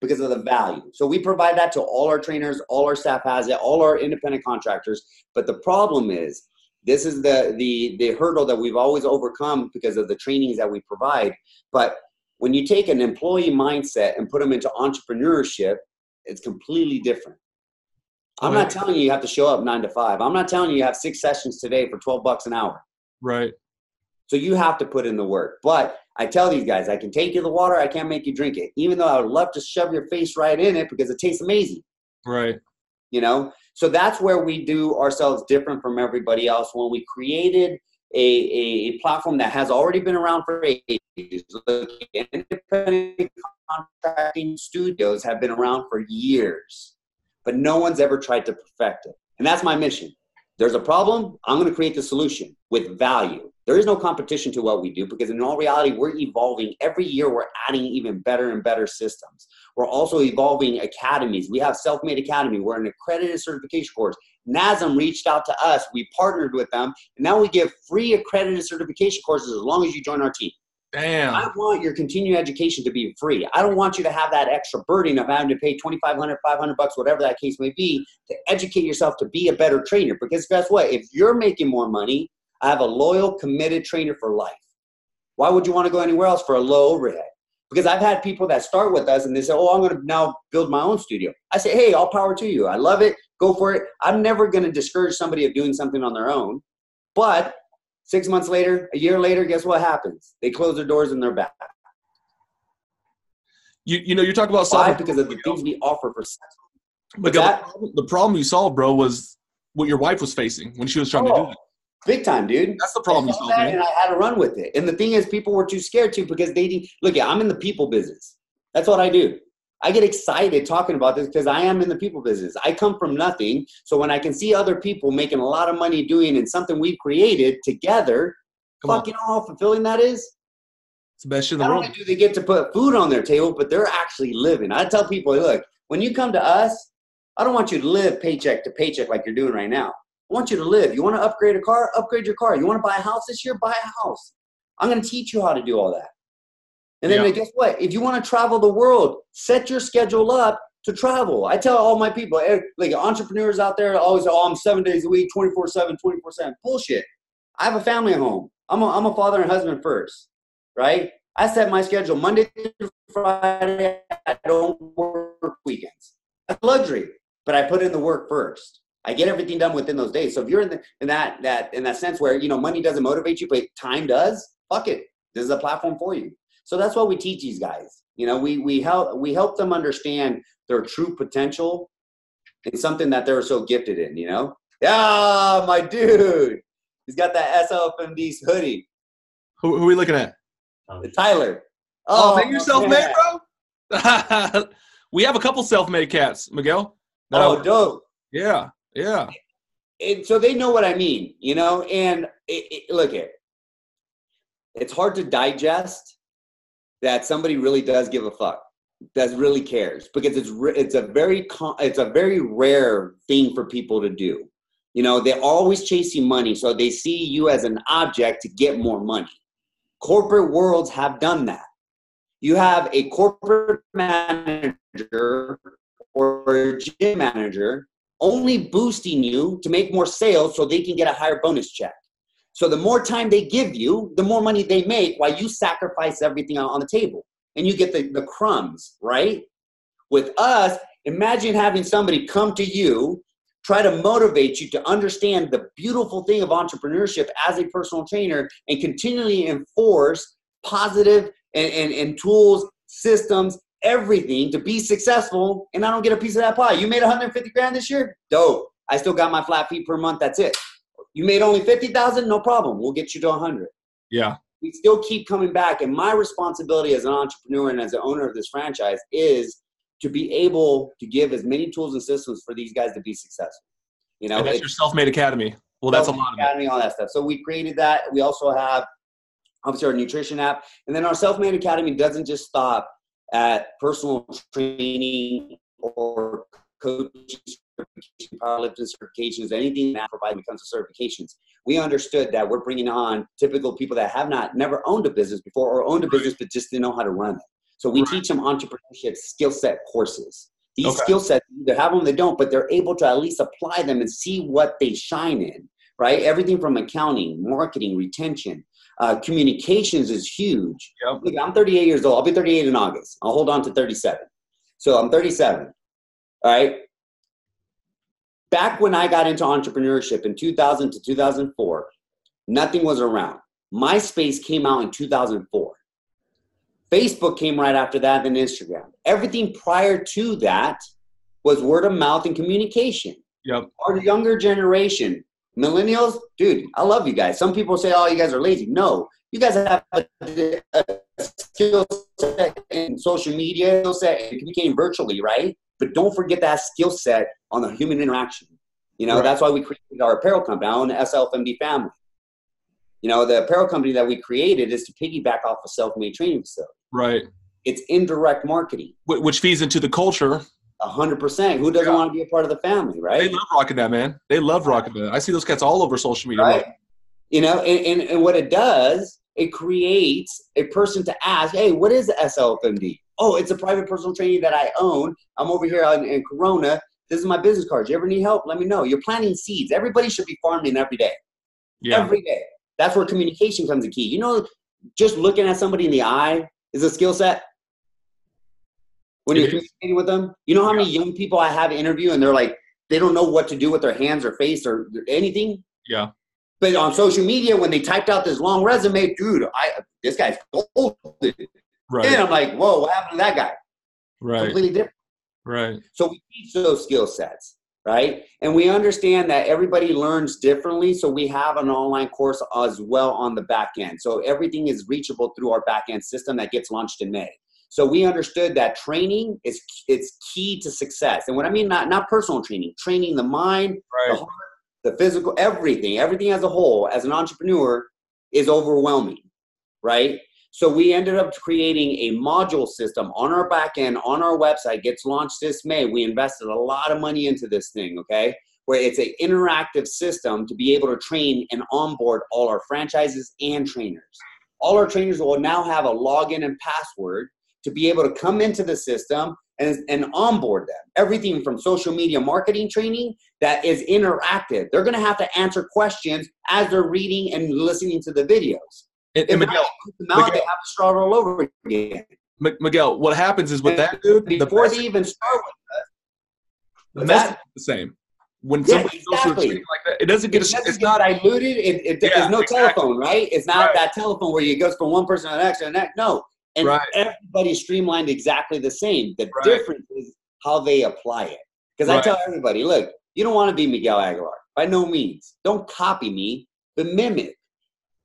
because of the value. So we provide that to all our trainers, all our staff has it, all our independent contractors. But the problem is, this is the the the hurdle that we've always overcome because of the trainings that we provide. But when you take an employee mindset and put them into entrepreneurship, it's completely different. I'm not telling you you have to show up nine to five. I'm not telling you you have six sessions today for 12 bucks an hour. Right. So you have to put in the work. But I tell these guys, I can take you the water, I can't make you drink it. Even though I would love to shove your face right in it because it tastes amazing. Right. You know? So that's where we do ourselves different from everybody else. When we created a, a platform that has already been around for ages, independent contracting studios have been around for years, but no one's ever tried to perfect it. And that's my mission. There's a problem, I'm going to create the solution with value. There is no competition to what we do because in all reality, we're evolving. Every year, we're adding even better and better systems. We're also evolving academies. We have Self Made Academy. We're an accredited certification course. NASM reached out to us. We partnered with them. And now we give free accredited certification courses as long as you join our team. Damn. I want your continuing education to be free. I don't want you to have that extra burden of having to pay 2500 500 bucks, whatever that case may be, to educate yourself to be a better trainer. Because guess what? If you're making more money, I have a loyal, committed trainer for life. Why would you want to go anywhere else for a low overhead? Because I've had people that start with us and they say, Oh, I'm going to now build my own studio. I say, Hey, all power to you. I love it. Go for it. I'm never going to discourage somebody of doing something on their own. But six months later, a year later, guess what happens? They close their doors and they're back. You, you know, you're talking about Why? Because of the things we offer for sex. But that- the, problem, the problem you solved, bro, was what your wife was facing when she was trying to Oh. do it. Big time, dude. That's the problem I that and I had to run with it. And the thing is, people were too scared to because they didn't look. Yeah, I'm in the people business. That's what I do. I get excited talking about this because I am in the people business. I come from nothing, so when I can see other people making a lot of money doing and something we've created together, Come on. fuck, you know how fulfilling that is. It's the best shit in the Not world. only do they get to put food on their table, but they're actually living. I tell people, look, when you come to us, I don't want you to live paycheck to paycheck like you're doing right now. I want you to live. You want to upgrade a car? Upgrade your car. You want to buy a house this year? Buy a house. I'm going to teach you how to do all that. And then Yeah. guess what? If you want to travel the world, set your schedule up to travel. I tell all my people, eh, like entrepreneurs out there, always, oh, I'm seven days a week, 24 7, 24 7. Bullshit. I have a family at home. I'm a, I'm a father and husband first, right? I set my schedule Monday through Friday. I don't work weekends. That's luxury, but I put in the work first. I get everything done within those days. So if you're in, the, in that that in that sense where you know money doesn't motivate you, but time does, fuck it. This is a platform for you. So that's what we teach these guys. You know, we we help we help them understand their true potential and something that they're so gifted in. You know, yeah, my dude, he's got that SLFMD hoodie. Who, who are we looking at? Um, Tyler. Oh, oh man, you're self-made, yeah. bro. <laughs> we have a couple self-made cats, Miguel. that I Oh, dope. yeah, Yeah. And so they know what I mean, you know. And it, it, look at, it's hard to digest that somebody really does give a fuck, that really cares, because it's it's a very it's a very rare thing for people to do. You know, they're always chasing money, so they see you as an object to get more money. Corporate worlds have done that. You have a corporate manager or a gym manager only boosting you to make more sales so they can get a higher bonus check. So the more time they give you, the more money they make while you sacrifice everything on the table and you get the, the crumbs, right? With us, imagine having somebody come to you, try to motivate you to understand the beautiful thing of entrepreneurship as a personal trainer and continually enforce positive and, and, and tools, systems, everything to be successful and I don't get a piece of that pie. You made 150 grand this year? Dope. I still got my flat fee per month. That's it. You made only 50,000? No problem. We'll get you to 100. Yeah. We still keep coming back. And my responsibility as an entrepreneur and as the owner of this franchise is to be able to give as many tools and systems for these guys to be successful. You know, and that's your self-made academy. Well, that's a lot of academy, all that stuff. So we created that. We also have obviously our nutrition app, and then our self-made academy doesn't just stop at personal training or coaching certification, powerlifting certifications, anything that provides when it comes to certifications. We understood that we're bringing on typical people that have not never owned a business before or owned a business but just didn't know how to run it. So we right. teach them entrepreneurship skill set courses. These okay. skill sets, they have them, they don't, but they're able to at least apply them and see what they shine in, right? Everything from accounting, marketing, retention, uh, communications is huge. Yep. Look, I'm 38 years old. I'll be 38 in August. I'll hold on to 37. So I'm 37. All right. Back when I got into entrepreneurship in 2000 to 2004, nothing was around. MySpace came out in 2004. Facebook came right after that, then Instagram. Everything prior to that was word of mouth and communication. Yep. Our younger generation, millennials, dude, I love you guys. Some people say, oh, you guys are lazy. No, you guys have a, a skill set in social media, skill set in communicating virtually, right? But don't forget that skill set on the human interaction. You know, right. that's why we created our apparel company. I own the SLFMD family. You know, the apparel company that we created is to piggyback off a self-made training facility. Right. It's indirect marketing. Which feeds into the culture hundred percent. Who doesn't yeah. want to be a part of the family, right? They love rocking that, man. They love rocking that. I see those cats all over social media. Right. You know, and, and, and what it does, it creates a person to ask, hey, what is the SLFMD? Oh, it's a private personal training that I own. I'm over here in, in Corona. This is my business card. You ever need help? Let me know. You're planting seeds. Everybody should be farming every day. Yeah. Every day. That's where communication comes a key. You know, just looking at somebody in the eye is a skill set when you're communicating with them. You know how many young people I have interview and they're like, they don't know what to do with their hands or face or anything. Yeah. But on social media, when they typed out this long resume, dude, I this guy's golden. Right. And I'm like, whoa, what happened to that guy? Right. Completely different. Right. So we teach those skill sets, right? And we understand that everybody learns differently. So we have an online course as well on the back end. So everything is reachable through our back end system that gets launched in May. So we understood that training is it's key to success. And what I mean, not not personal training, training the mind, right. the heart, the physical, everything, everything as a whole, as an entrepreneur, is overwhelming, right? So we ended up creating a module system on our back end, on our website, gets launched this May. We invested a lot of money into this thing, okay? Where it's an interactive system to be able to train and onboard all our franchises and trainers. All our trainers will now have a login and password to be able to come into the system and, and onboard them. Everything from social media marketing training that is interactive. They're going to have to answer questions as they're reading and listening to the videos. And, and Miguel, Miguel, they have to start all over again. Miguel, what happens is with and that dude, before the they even start with us, the message is the same. When yeah, somebody exactly. goes like that, it doesn't get. It doesn't it's get not diluted. It, it, yeah, there's no exactly. telephone, right? It's not right. that telephone where you goes from one person to the next to the next. No, and right. everybody's streamlined exactly the same. The right. difference is how they apply it. Because right. I tell everybody, look, you don't want to be Miguel Aguilar by no means. Don't copy me, but mimic.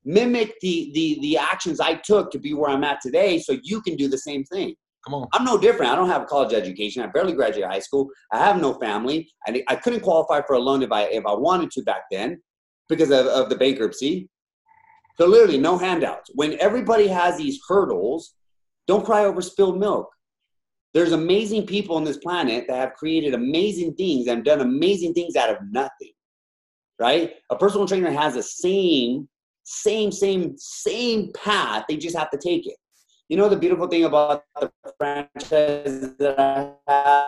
Mimic the the the actions I took to be where I'm at today, so you can do the same thing. Come on. I'm no different. I don't have a college education. I barely graduated high school. I have no family. I, I couldn't qualify for a loan if I if I wanted to back then because of, of the bankruptcy. So literally no handouts. When everybody has these hurdles, don't cry over spilled milk. There's amazing people on this planet that have created amazing things and done amazing things out of nothing. Right? A personal trainer has the same, same, same, same path. They just have to take it. You know the beautiful thing about the franchise that I have?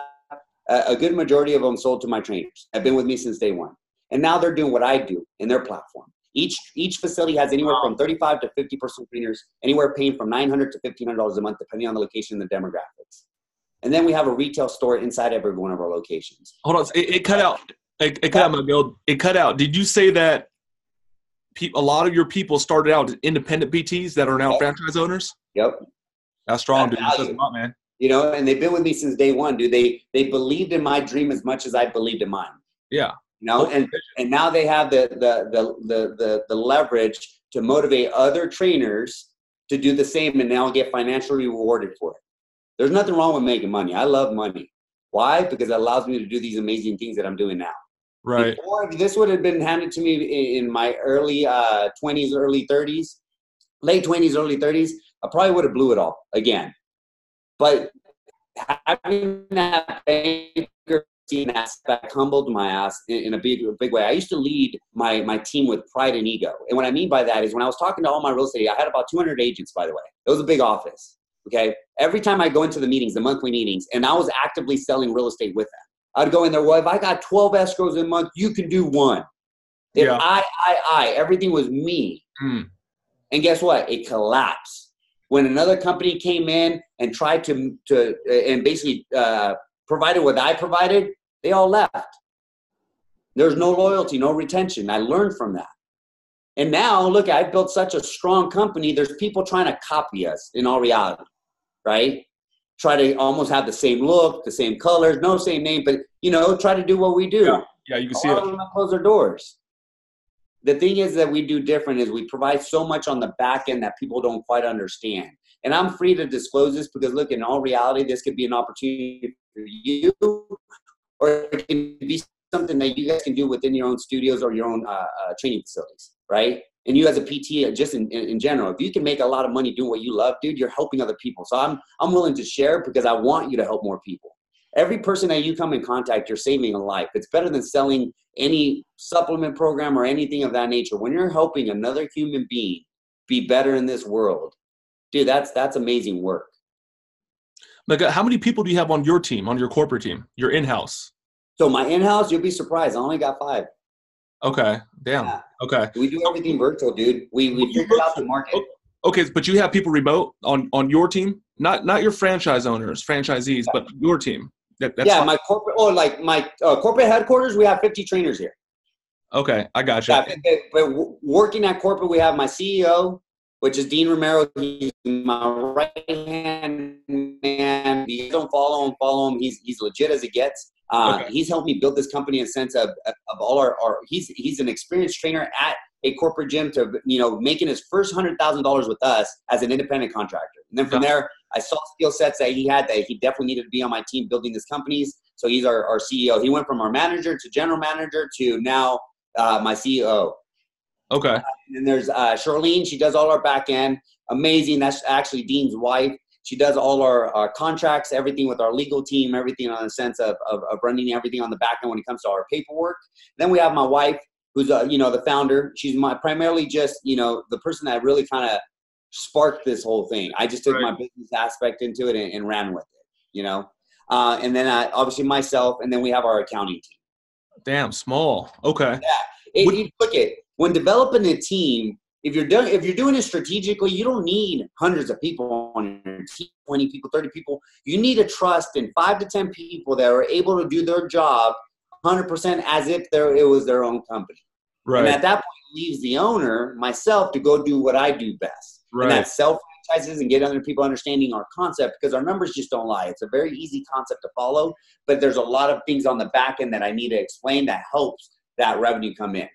A good majority of them sold to my trainers. Have been with me since day one. And now they're doing what I do in their platform. Each each facility has anywhere from 35 to 50 personal trainers, anywhere paying from 900 to 1500 dollars a month, depending on the location and the demographics. And then we have a retail store inside every one of our locations. Hold on, it, it cut out. It, it cut out my build. It cut out. Did you say that pe- a lot of your people started out as independent PTs that are now Yep. franchise owners? Yep. That's strong, dude. That's That says a lot, man. You know, and they've been with me since day one, dude. They they believed in my dream as much as I believed in mine. Yeah. You know, and and now they have the the the the the, the leverage to motivate other trainers to do the same and now get financially rewarded for it. There's nothing wrong with making money. I love money. Why? Because it allows me to do these amazing things that I'm doing now. Right. Before, if this would have been handed to me in, my early uh, 20s, early 30s, late 20s, early 30s, I probably would have blew it all again. But having that bankruptcy aspect humbled my ass in, in a big, big way. I used to lead my my team with pride and ego, and what I mean by that is when I was talking to all my real estate, I had about 200 agents, by the way. It was a big office. Okay, every time I go into the meetings, the monthly meetings, and I was actively selling real estate with them. I'd go in there. Well, if I got 12 escrows a month, you can do one. If Yeah. I, I, I, everything was me. Mm. And guess what? It collapsed. When another company came in and tried to, to and basically uh, provided what I provided, they all left. There's no loyalty, no retention. I learned from that. And now, look, I've built such a strong company. There's people trying to copy us in all reality, right? Try to almost have the same look, the same colors, no same name, but you know, try to do what we do. Yeah. Yeah, you can see it. have their doors. The thing is that we do different is we provide so much on the back end that people don't quite understand. And I'm free to disclose this because look, in all reality, this could be an opportunity for you, or it can be something that you guys can do within your own studios or your own uh, uh, training facilities, right? And you as a PT, uh, just in, in, in general, if you can make a lot of money doing what you love, dude, you're helping other people. So I'm I'm willing to share because I want you to help more people every person that you come in contact, you're saving a life. It's better than selling any supplement program or anything of that nature. When you're helping another human being be better in this world, dude, that's that's amazing work. Like, uh, how many people do you have on your team, on your corporate team, your in-house? So my in-house, you'll be surprised. I only got five. Okay. Damn. Yeah. Okay. We do everything virtual, dude. We we figured out the market. Okay, but you have people remote on on your team, not not your franchise owners, franchisees, but your team. That, that's yeah, fine. my corporate or like my uh, corporate headquarters, we have 50 trainers here. okay. I got you. Yeah, but- but working at corporate, we have my CEO, which is Dean Romero. He's my right hand man. If you don't follow him, follow him. He's he's legit as it gets. Uh, Okay. He's helped me build this company in a sense of of all our, our he's he's an experienced trainer at a corporate gym to you know making his first hundred thousand dollars with us as an independent contractor. And then from Yeah. there, I saw skill sets that he had that he definitely needed to be on my team building these companies. So he's our, our CEO. He went from our manager to general manager to now uh, my CEO. Okay. And then there's uh, Charlene. She does all our back end. Amazing. That's actually Dean's wife. She does all our, our contracts, everything with our legal team, everything on the sense of, of, of running everything on the back end when it comes to our paperwork. Then we have my wife, who's uh, you know the founder. She's my primarily just you know the person that really kind of sparked this whole thing. I just took Right. my business aspect into it and, and ran with it. You know, uh, and then uh, obviously myself, and then we have our accounting team. Damn. Small. Okay. It, Would- look at when developing a team. If you're doing if you're doing it strategically, you don't need hundreds of people on your team, twenty people, thirty people. You need to trust in five to ten people that are able to do their job 100 percent as if they're, it was their own company. Right. And at that point, leaves the owner, myself, to go do what I do best. Right. And that's sell franchises and get other people understanding our concept because our numbers just don't lie. It's a very easy concept to follow, but there's a lot of things on the back end that I need to explain that helps that revenue come in.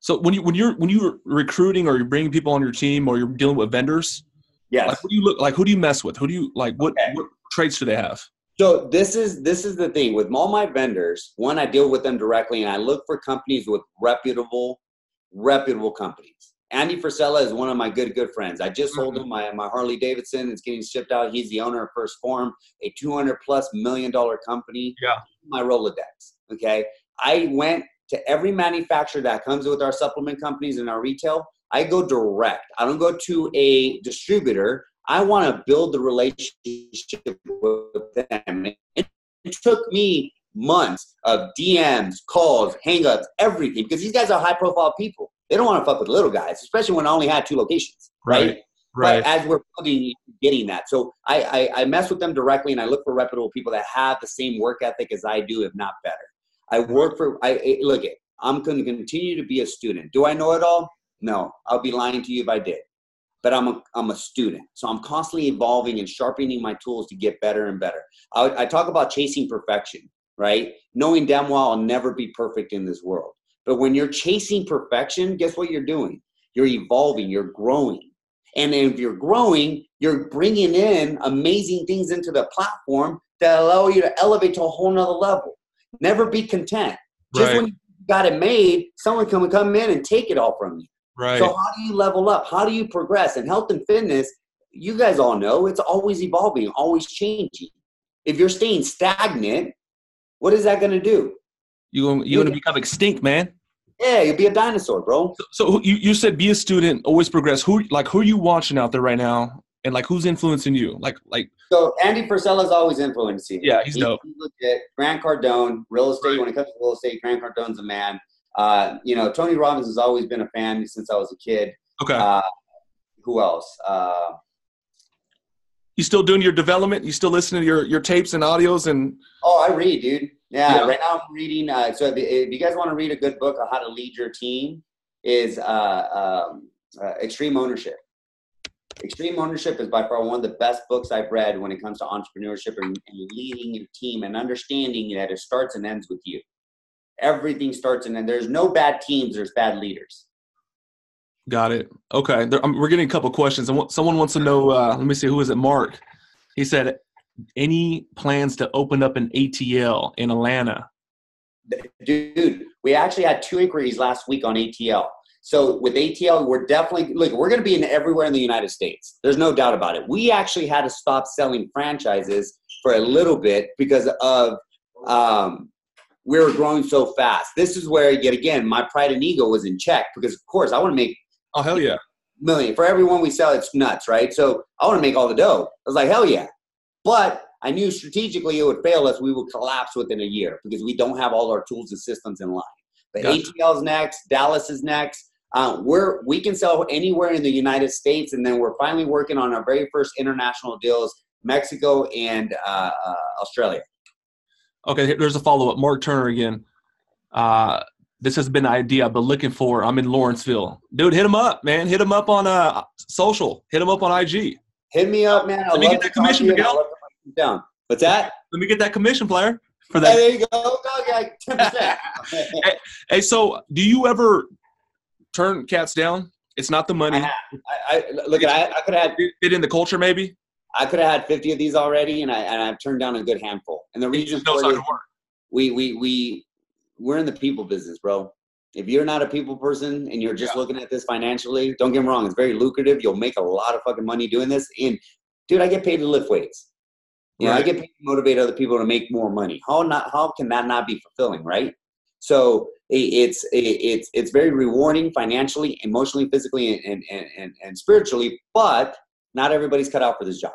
So when you when you're when you're recruiting or you're bringing people on your team or you're dealing with vendors, Yes. like who do you look like? Who do you mess with? Who do you like? What Okay. what, traits do they have? So this is this is the thing with all my vendors. One, I deal with them directly, and I look for companies with reputable, reputable companies. Andy Frisella is one of my good good friends. I just sold mm-hmm. him my, my Harley Davidson. It's getting shipped out. He's the owner of 1st Form, a 200 plus million dollar company. Yeah. My Rolodex. Okay. I went to every manufacturer that comes with our supplement companies and our retail. I go direct. I don't go to a distributor. I want to build the relationship with them. It took me months of DMs, calls, hangups, everything because these guys are high profile people. They don't want to fuck with little guys, especially when I only had two locations, right? right. Right. But as we're building, getting that. So I, I, I mess with them directly and I look for reputable people that have the same work ethic as I do, if not better. I work for, I look at, I'm going to continue to be a student. Do I know it all? No, I'll be lying to you if I did. But I'm a, I'm a student. So I'm constantly evolving and sharpening my tools to get better and better. I, I talk about chasing perfection, right? Knowing damn well I'll never be perfect in this world. But when you're chasing perfection, guess what you're doing? You're evolving, you're growing. And if you're growing, you're bringing in amazing things into the platform that allow you to elevate to a whole nother level. Never be content. Just right. when you got it made, someone can come in and take it all from you. Right. So how do you level up? How do you progress? And health and fitness, you guys all know it's always evolving, always changing. If you're staying stagnant, what is that going to do? You going you going to become extinct, man. Yeah, you'll be a dinosaur, bro. So, so, you, you said be a student, always progress. Who like who are you watching out there right now, and like who's influencing you? Like like. So Andy Frisella is always influencing. Yeah, he's he, dope. He's legit. Grant Cardone, real estate. When it comes to real estate, Grant Cardone's a man. Uh, you know, Tony Robbins has always been a fan since I was a kid. Okay. Uh, who else? Uh, you still doing your development? You still listening to your, your tapes and audios and? Oh, I read, dude. Yeah, yeah. right now I'm reading. Uh, so if, if, you guys want to read a good book on how to lead your team, is uh, um, uh, Extreme Ownership. Extreme Ownership is by far one of the best books I've read when it comes to entrepreneurship and, and leading your team and understanding that it starts and ends with you. Everything starts and then there's no bad teams. There's bad leaders. Got it. Okay, there, um, we're getting a couple questions, and someone wants to know. Uh, let me see, who is it? Mark. He said, "Any plans to open up an ATL in Atlanta?" Dude, we actually had two inquiries last week on ATL. So with ATL, we're definitely look. We're going to be in everywhere in the United States. There's no doubt about it. We actually had to stop selling franchises for a little bit because of um, we were growing so fast. This is where yet again my pride and ego was in check because of course I want to make Oh hell yeah. Million. For everyone we sell, it's nuts, right? So I want to make all the dough. I was like, hell yeah. But I knew strategically it would fail us. We would collapse within a year because we don't have all our tools and systems in line. But gotcha. ATL's next, Dallas is next. Uh, we're we can sell anywhere in the United States, and then we're finally working on our very first international deals, Mexico and uh, uh, Australia. Okay, there's a follow up. Mark Turner again. Uh, this has been an idea I've been looking for. I'm in Lawrenceville. Dude, hit him up, man. Hit him up on uh, social. Hit him up on IG. Hit me up, man. I Let me get that commission, Miguel. Down. What's that? Let me get that commission, player. For that. Hey, there you go. Okay, 10%. <laughs> hey, hey, so do you ever turn cats down? It's not the money. I, I, look, I, I could have fit in the culture, maybe. I could have had 50 of these already, and I and I've turned down a good handful. And the reason for it we we we we're in the people business, bro. If you're not a people person and you're just yeah. looking at this financially, don't get me wrong, it's very lucrative. You'll make a lot of fucking money doing this. And dude, I get paid to lift weights. You right. know, I get paid to motivate other people to make more money. How not? How can that not be fulfilling, right? So it's it's it's very rewarding financially, emotionally, physically, and and and, and spiritually. But not everybody's cut out for this job.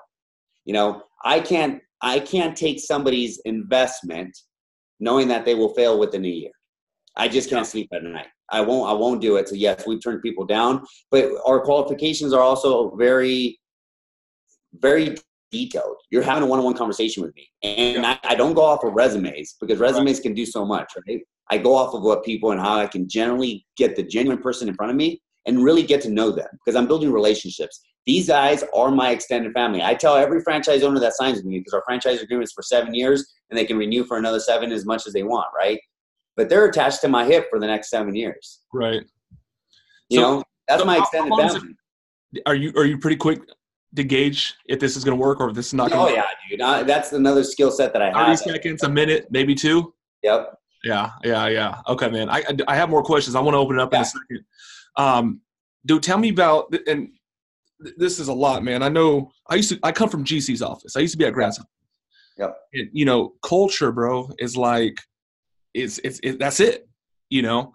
You know, I can't I can't take somebody's investment knowing that they will fail within a year. I just can't sleep at night. I won't. I won't do it. So yes, we've turned people down, but our qualifications are also very, very detailed. You're having a one-on-one conversation with me, and. I, I, don't go off of resumes because resumes can do so much, right? I go off of what people and how I can generally get the genuine person in front of me and really get to know them because I'm building relationships. These guys are my extended family. I tell every franchise owner that signs with me because our franchise agreement is for seven years and they can renew for another seven as much as they want, right? But they're attached to my hip for the next seven years. Right. You so, know, that's so my extended family. Are you are you pretty quick to gauge if this is going to work or if this is not going Oh to yeah, dude. Uh, that's another skill set that I have. 30 have. seconds, a minute, maybe two. Yep. Yeah, yeah, yeah. Okay, man. I I- have more questions. I want to open it up in a second. Um, dude, tell me about and th- this is a lot, man. I know. I used to. I come from GC's office. I used to be at office. Yep. And, you know, culture, bro, is like, it's it's it, that's it. You know.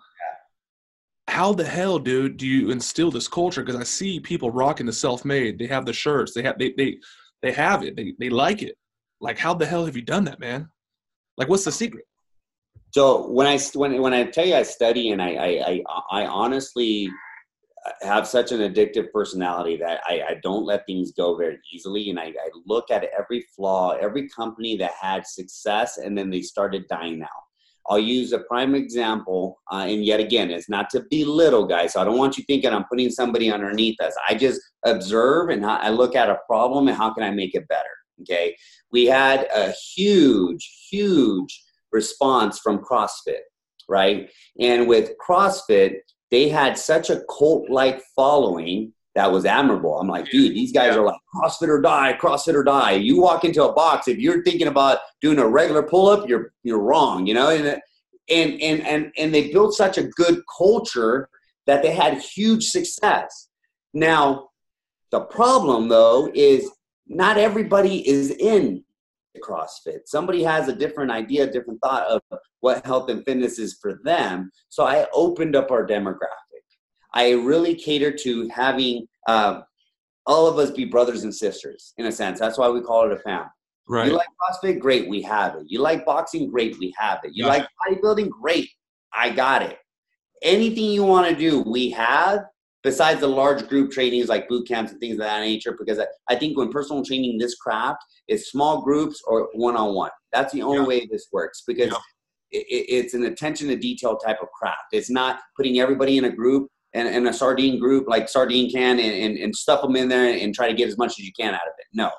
How the hell, dude, do you instill this culture? Because I see people rocking the self-made. They have the shirts. They have they they they have it. They they like it. Like, how the hell have you done that, man? Like, what's the secret? So when I when when I tell you I study and I I I, I honestly have such an addictive personality that I, I don't let things go very easily, and I, I look at every flaw, every company that had success, and then they started dying out. I'll use a prime example, uh, and yet again, it's not to belittle guys. So I don't want you thinking I'm putting somebody underneath us. I just observe and I look at a problem and how can I make it better. Okay, we had a huge, huge response from CrossFit, right? And with CrossFit, they had such a cult like following that was admirable. I'm like, dude, these guys Yeah. are like CrossFit or die, CrossFit or die. You walk into a box, if you're thinking about doing a regular pull up, you're you're wrong, you know? And and and and and they built such a good culture that they had huge success. Now, the problem though is not everybody is in CrossFit. Somebody has a different idea, different thought of what health and fitness is for them. So I opened up our demographic. I really cater to having um, all of us be brothers and sisters in a sense. That's why we call it a family. Right. You like CrossFit? Great, we have it. You like boxing? Great, we have it. You Got like bodybuilding? Great, I got it. Anything you want to do, we have. Besides the large group trainings like boot camps and things of that nature, because I, I think when personal training this craft is small groups or one on one. That's the only Yeah. way this works because Yeah. it, it- it's an attention to detail type of craft. It's not putting everybody in a group and, and a sardine group like sardine can and, and, and stuff them in there and try to get as much as you can out of it. No.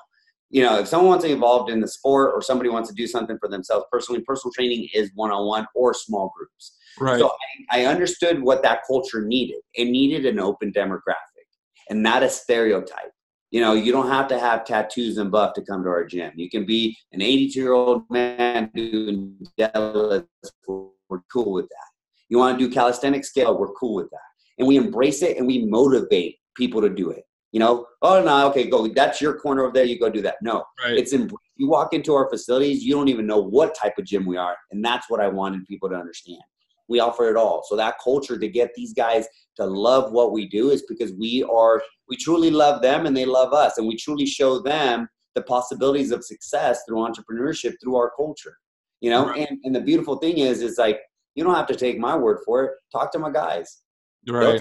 You know, if someone wants to get involved in the sport or somebody wants to do something for themselves personally, personal training is one on one or small groups. Right. So I, I understood what that culture needed. It needed an open demographic and not a stereotype. You know, you don't have to have tattoos and buff to come to our gym. You can be an 82 year old man doing deadlifts. We're cool with that. You want to do calisthenic scale? We're cool with that. And we embrace it and we motivate people to do it. You know, oh no, okay, go. That's your corner over there. You go do that. No, right. it's in, you walk into our facilities, you don't even know what type of gym we are, and that's what I wanted people to understand. We offer it all. So that culture to get these guys to love what we do is because we are we truly love them and they love us, and we truly show them the possibilities of success through entrepreneurship through our culture. You know, Right. and and the beautiful thing is, is like you don't have to take my word for it. Talk to my guys right.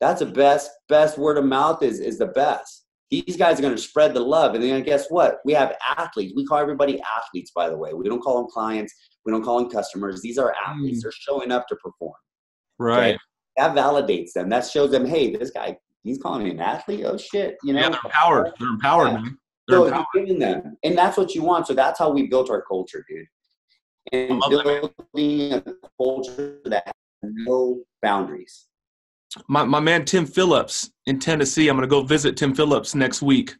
that's the best best word of mouth is is the best these guys are going to spread the love and then guess what we have athletes we call everybody athletes by the way we don't call them clients we don't call them customers these are athletes Mm. they're showing up to perform Right. that validates them that shows them hey this guy he's calling me an athlete oh shit you know Yeah, they're empowered. They're empowered, Yeah. man. They're so empowered. giving them and that's what you want so that's how we built our culture dude and love that, building a culture that has no boundaries My my man Tim Phillips in Tennessee. I'm gonna go visit Tim Phillips next week,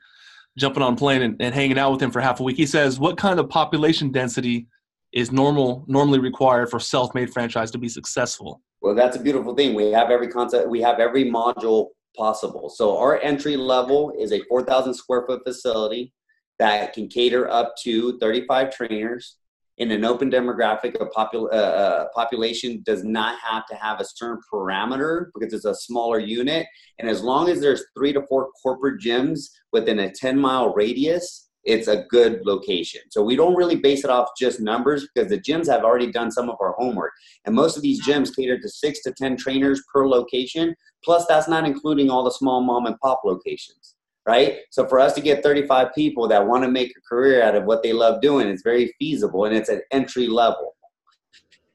jumping on a plane and, and hanging out with him for half a week. He says, "What kind of population density is normal normally required for self-made franchise to be successful?" Well, that's a beautiful thing. We have every concept, we have every module possible. So our entry level is a 4,000 square foot facility that can cater up to 35 trainers in an open demographic. A popul- uh, uh, population does not have to have a certain parameter because it's a smaller unit. And as long as there's three to four corporate gyms within a 10 mile radius, it's a good location. So we don't really base it off just numbers because the gyms have already done some of our homework. And most of these gyms cater to six to 10 trainers per location. Plus, that's not including all the small mom and pop locations, right? So, for us to get 35 people that want to make a career out of what they love doing, it's very feasible and it's at entry level.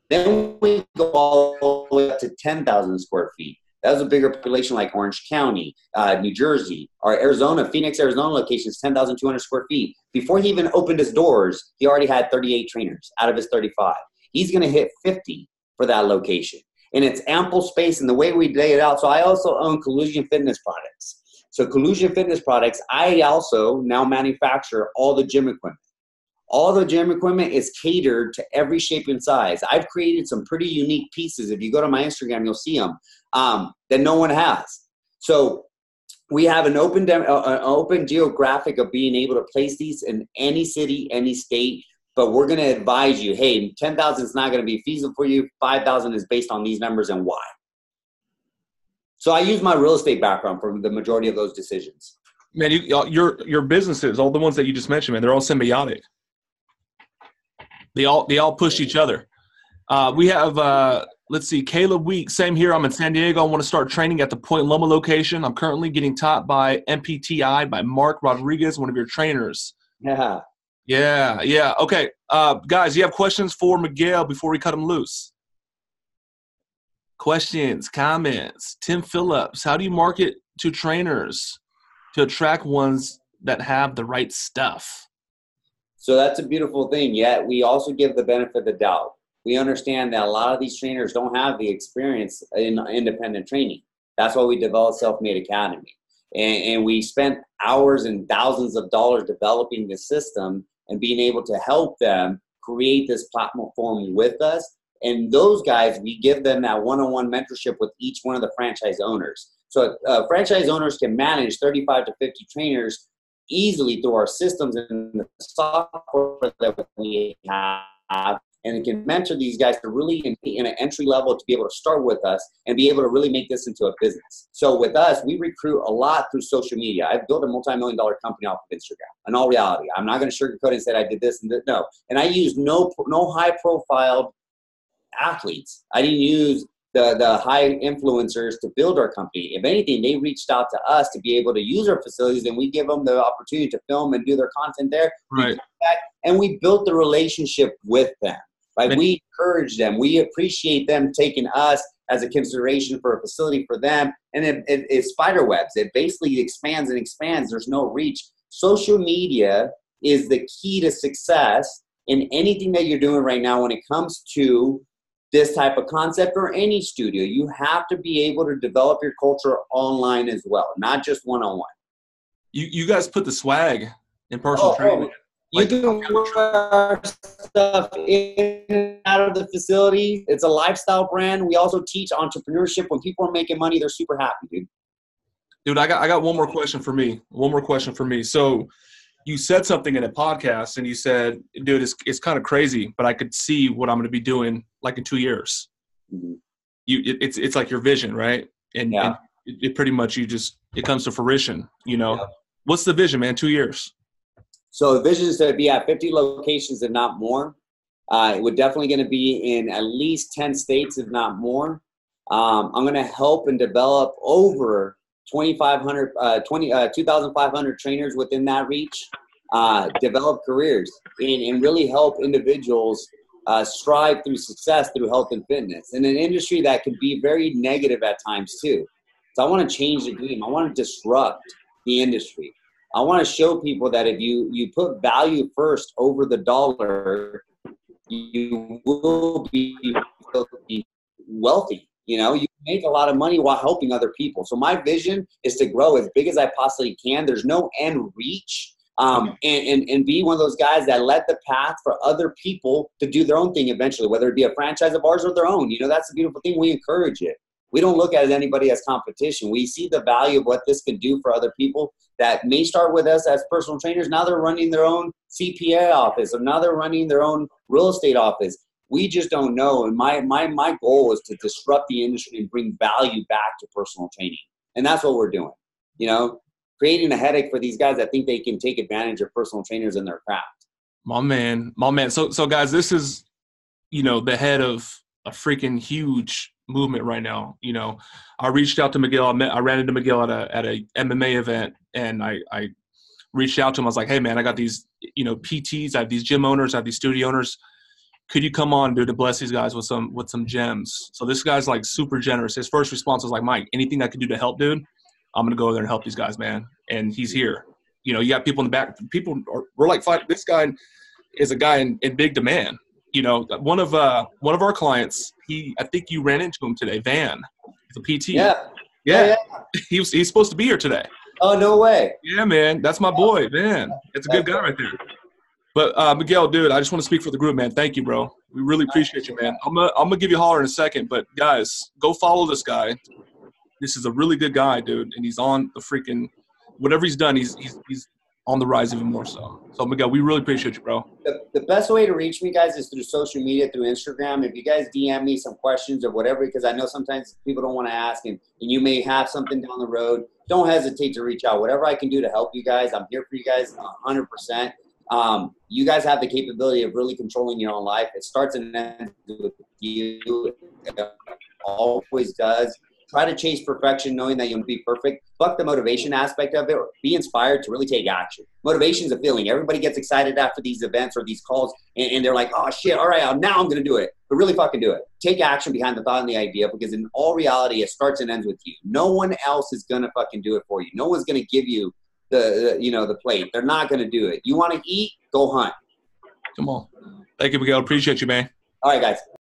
Then we go all the way up to 10,000 square feet. That was a bigger population like Orange County, uh, New Jersey, or Arizona, Phoenix, Arizona location is 10,200 square feet. Before he even opened his doors, he already had 38 trainers out of his 35. He's going to hit 50 for that location. And it's ample space and the way we lay it out. So I also own Collusion Fitness products. So Collusion Fitness Products, I also now manufacture all the gym equipment. All the gym equipment is catered to every shape and size. I've created some pretty unique pieces. If you go to my Instagram, you'll see them um, that no one has. So we have an open, dem- uh, an open geographic of being able to place these in any city, any state. But we're going to advise you, hey, ten thousand is not going to be feasible for you. Five thousand is based on these numbers and why. So I use my real estate background for the majority of those decisions. Man, you, your your businesses, all the ones that you just mentioned, man, they're all symbiotic. They all they all push each other. Uh, we have uh, let's see, Caleb Week. Same here. I'm in San Diego. I want to start training at the Point Loma location. I'm currently getting taught by NPTI by Mark Rodriguez, one of your trainers. Yeah. Yeah, yeah. Okay, uh, guys, you have questions for Miguel before we cut him loose? Questions, comments. Tim Phillips, how do you market to trainers to attract ones that have the right stuff? So that's a beautiful thing. Yet we also give the benefit of the doubt. We understand that a lot of these trainers don't have the experience in independent training. That's why we developed Self Made Academy. And, and we spent hours and thousands of dollars developing the system and being able to help them create this platform with us and those guys, we give them that one-on-one mentorship with each one of the franchise owners. So uh, franchise owners can manage 35 to 50 trainers easily through our systems and the software that we have and can mentor these guys to really in, in, an entry level to be able to start with us and be able to really make this into a business. So with us, we recruit a lot through social media. I've built a multi-million dollar company off of Instagram. In all reality, I'm not going to sugarcoat and say I did this and that. No, and I use no no high profile athletes. I didn't use the, the high influencers to build our company. If anything, they reached out to us to be able to use our facilities and we give them the opportunity to film and do their content there. Right. And we built the relationship with them. Like we encourage them. We appreciate them taking us as a consideration for a facility for them. And it, it, it spider webs. It basically expands and expands. There's no reach. Social media is the key to success in anything that you're doing right now when it comes to this type of concept or any studio. You have to be able to develop your culture online as well, not just one on one. You you guys put the swag in personal oh, oh training. Oh. Like, you can wear stuff in and out of the facility. It's a lifestyle brand. We also teach entrepreneurship. When people are making money, they're super happy, dude. Dude, I got I got one more question for me. One more question for me. So you said something in a podcast and you said, dude, it's, it's kind of crazy, but I could see what I'm going to be doing like in two years. Mm-hmm. You, it, it's, it's like your vision, right? And, yeah. and it, it, pretty much, you just, it comes to fruition, you know, yeah. what's the vision, man? Two years. So the vision is to be at 50 locations, if not more. Uh, we're definitely going to be in at least 10 states, if not more. Um, I'm going to help and develop over 2,500, uh, 20, uh, 2,500 trainers within that reach, uh, develop careers, and, and really help individuals uh, strive through success through health and fitness in an industry that can be very negative at times too. So I want to change the game. I want to disrupt the industry. I want to show people that if you you put value first over the dollar, you will be wealthy. You know, you make a lot of money while helping other people. So my vision is to grow as big as I possibly can. There's no end reach. Um, and, and, and be one of those guys that led the path for other people to do their own thing eventually, whether it be a franchise of ours or their own. You know, that's the beautiful thing. We encourage it. We don't look at anybody as competition. We see the value of what this can do for other people that may start with us as personal trainers. Now they're running their own CPA office, or now they're running their own real estate office we just don't know. And my my my goal is to disrupt the industry and bring value back to personal training, and that's what we're doing. You know, creating a headache for these guys that think they can take advantage of personal trainers in their craft. My man, my man. So so guys, this is you know the head of a freaking huge movement right now. You know, I reached out to Miguel. I met, I ran into Miguel at a at a MMA event, and I I reached out to him. I was like, hey man, I got these you know PTs, I have these gym owners, I have these studio owners could you come on, dude, to bless these guys with some with some gems? So this guy's like super generous. His first response was like, Mike, anything I can do to help, dude, I'm gonna go there and help these guys, man. And he's here. You know, you got people in the back. People are we're like, this guy is a guy in, in big demand. You know, one of uh one of our clients, he I think you ran into him today, Van, the PT. Yeah. Yeah. yeah. he was he's supposed to be here today. Oh no way. Yeah, man, that's my boy, man. It's a good guy right there. But uh, Miguel, dude, I just want to speak for the group, man. Thank you, bro. We really appreciate you, man. I'm gonna I'm gonna give you a holler in a second, but guys, go follow this guy. This is a really good guy, dude, and he's on the freaking whatever he's done. He's he's he's on the rise even more so. So Miguel, we really appreciate you, bro. The, the best way to reach me, guys, is through social media, through Instagram. If you guys DM me some questions or whatever, because I know sometimes people don't want to ask, and, and you may have something down the road. Don't hesitate to reach out. Whatever I can do to help you guys, I'm here for you guys 100%. Um, you guys have the capability of really controlling your own life. It starts and ends with you. It always does. Try to chase perfection, knowing that you'll be perfect. Fuck the motivation aspect of it. Be inspired to really take action. Motivation is a feeling. Everybody gets excited after these events or these calls, and, and they're like, "Oh shit! All right, now I'm gonna do it." But really, fucking do it. Take action behind the thought and the idea, because in all reality, it starts and ends with you. No one else is gonna fucking do it for you. No one's gonna give you the, the you know the plate. They're not gonna do it. You want to eat? Go hunt. Come on. Thank you, Miguel. Appreciate you, man. All right, guys.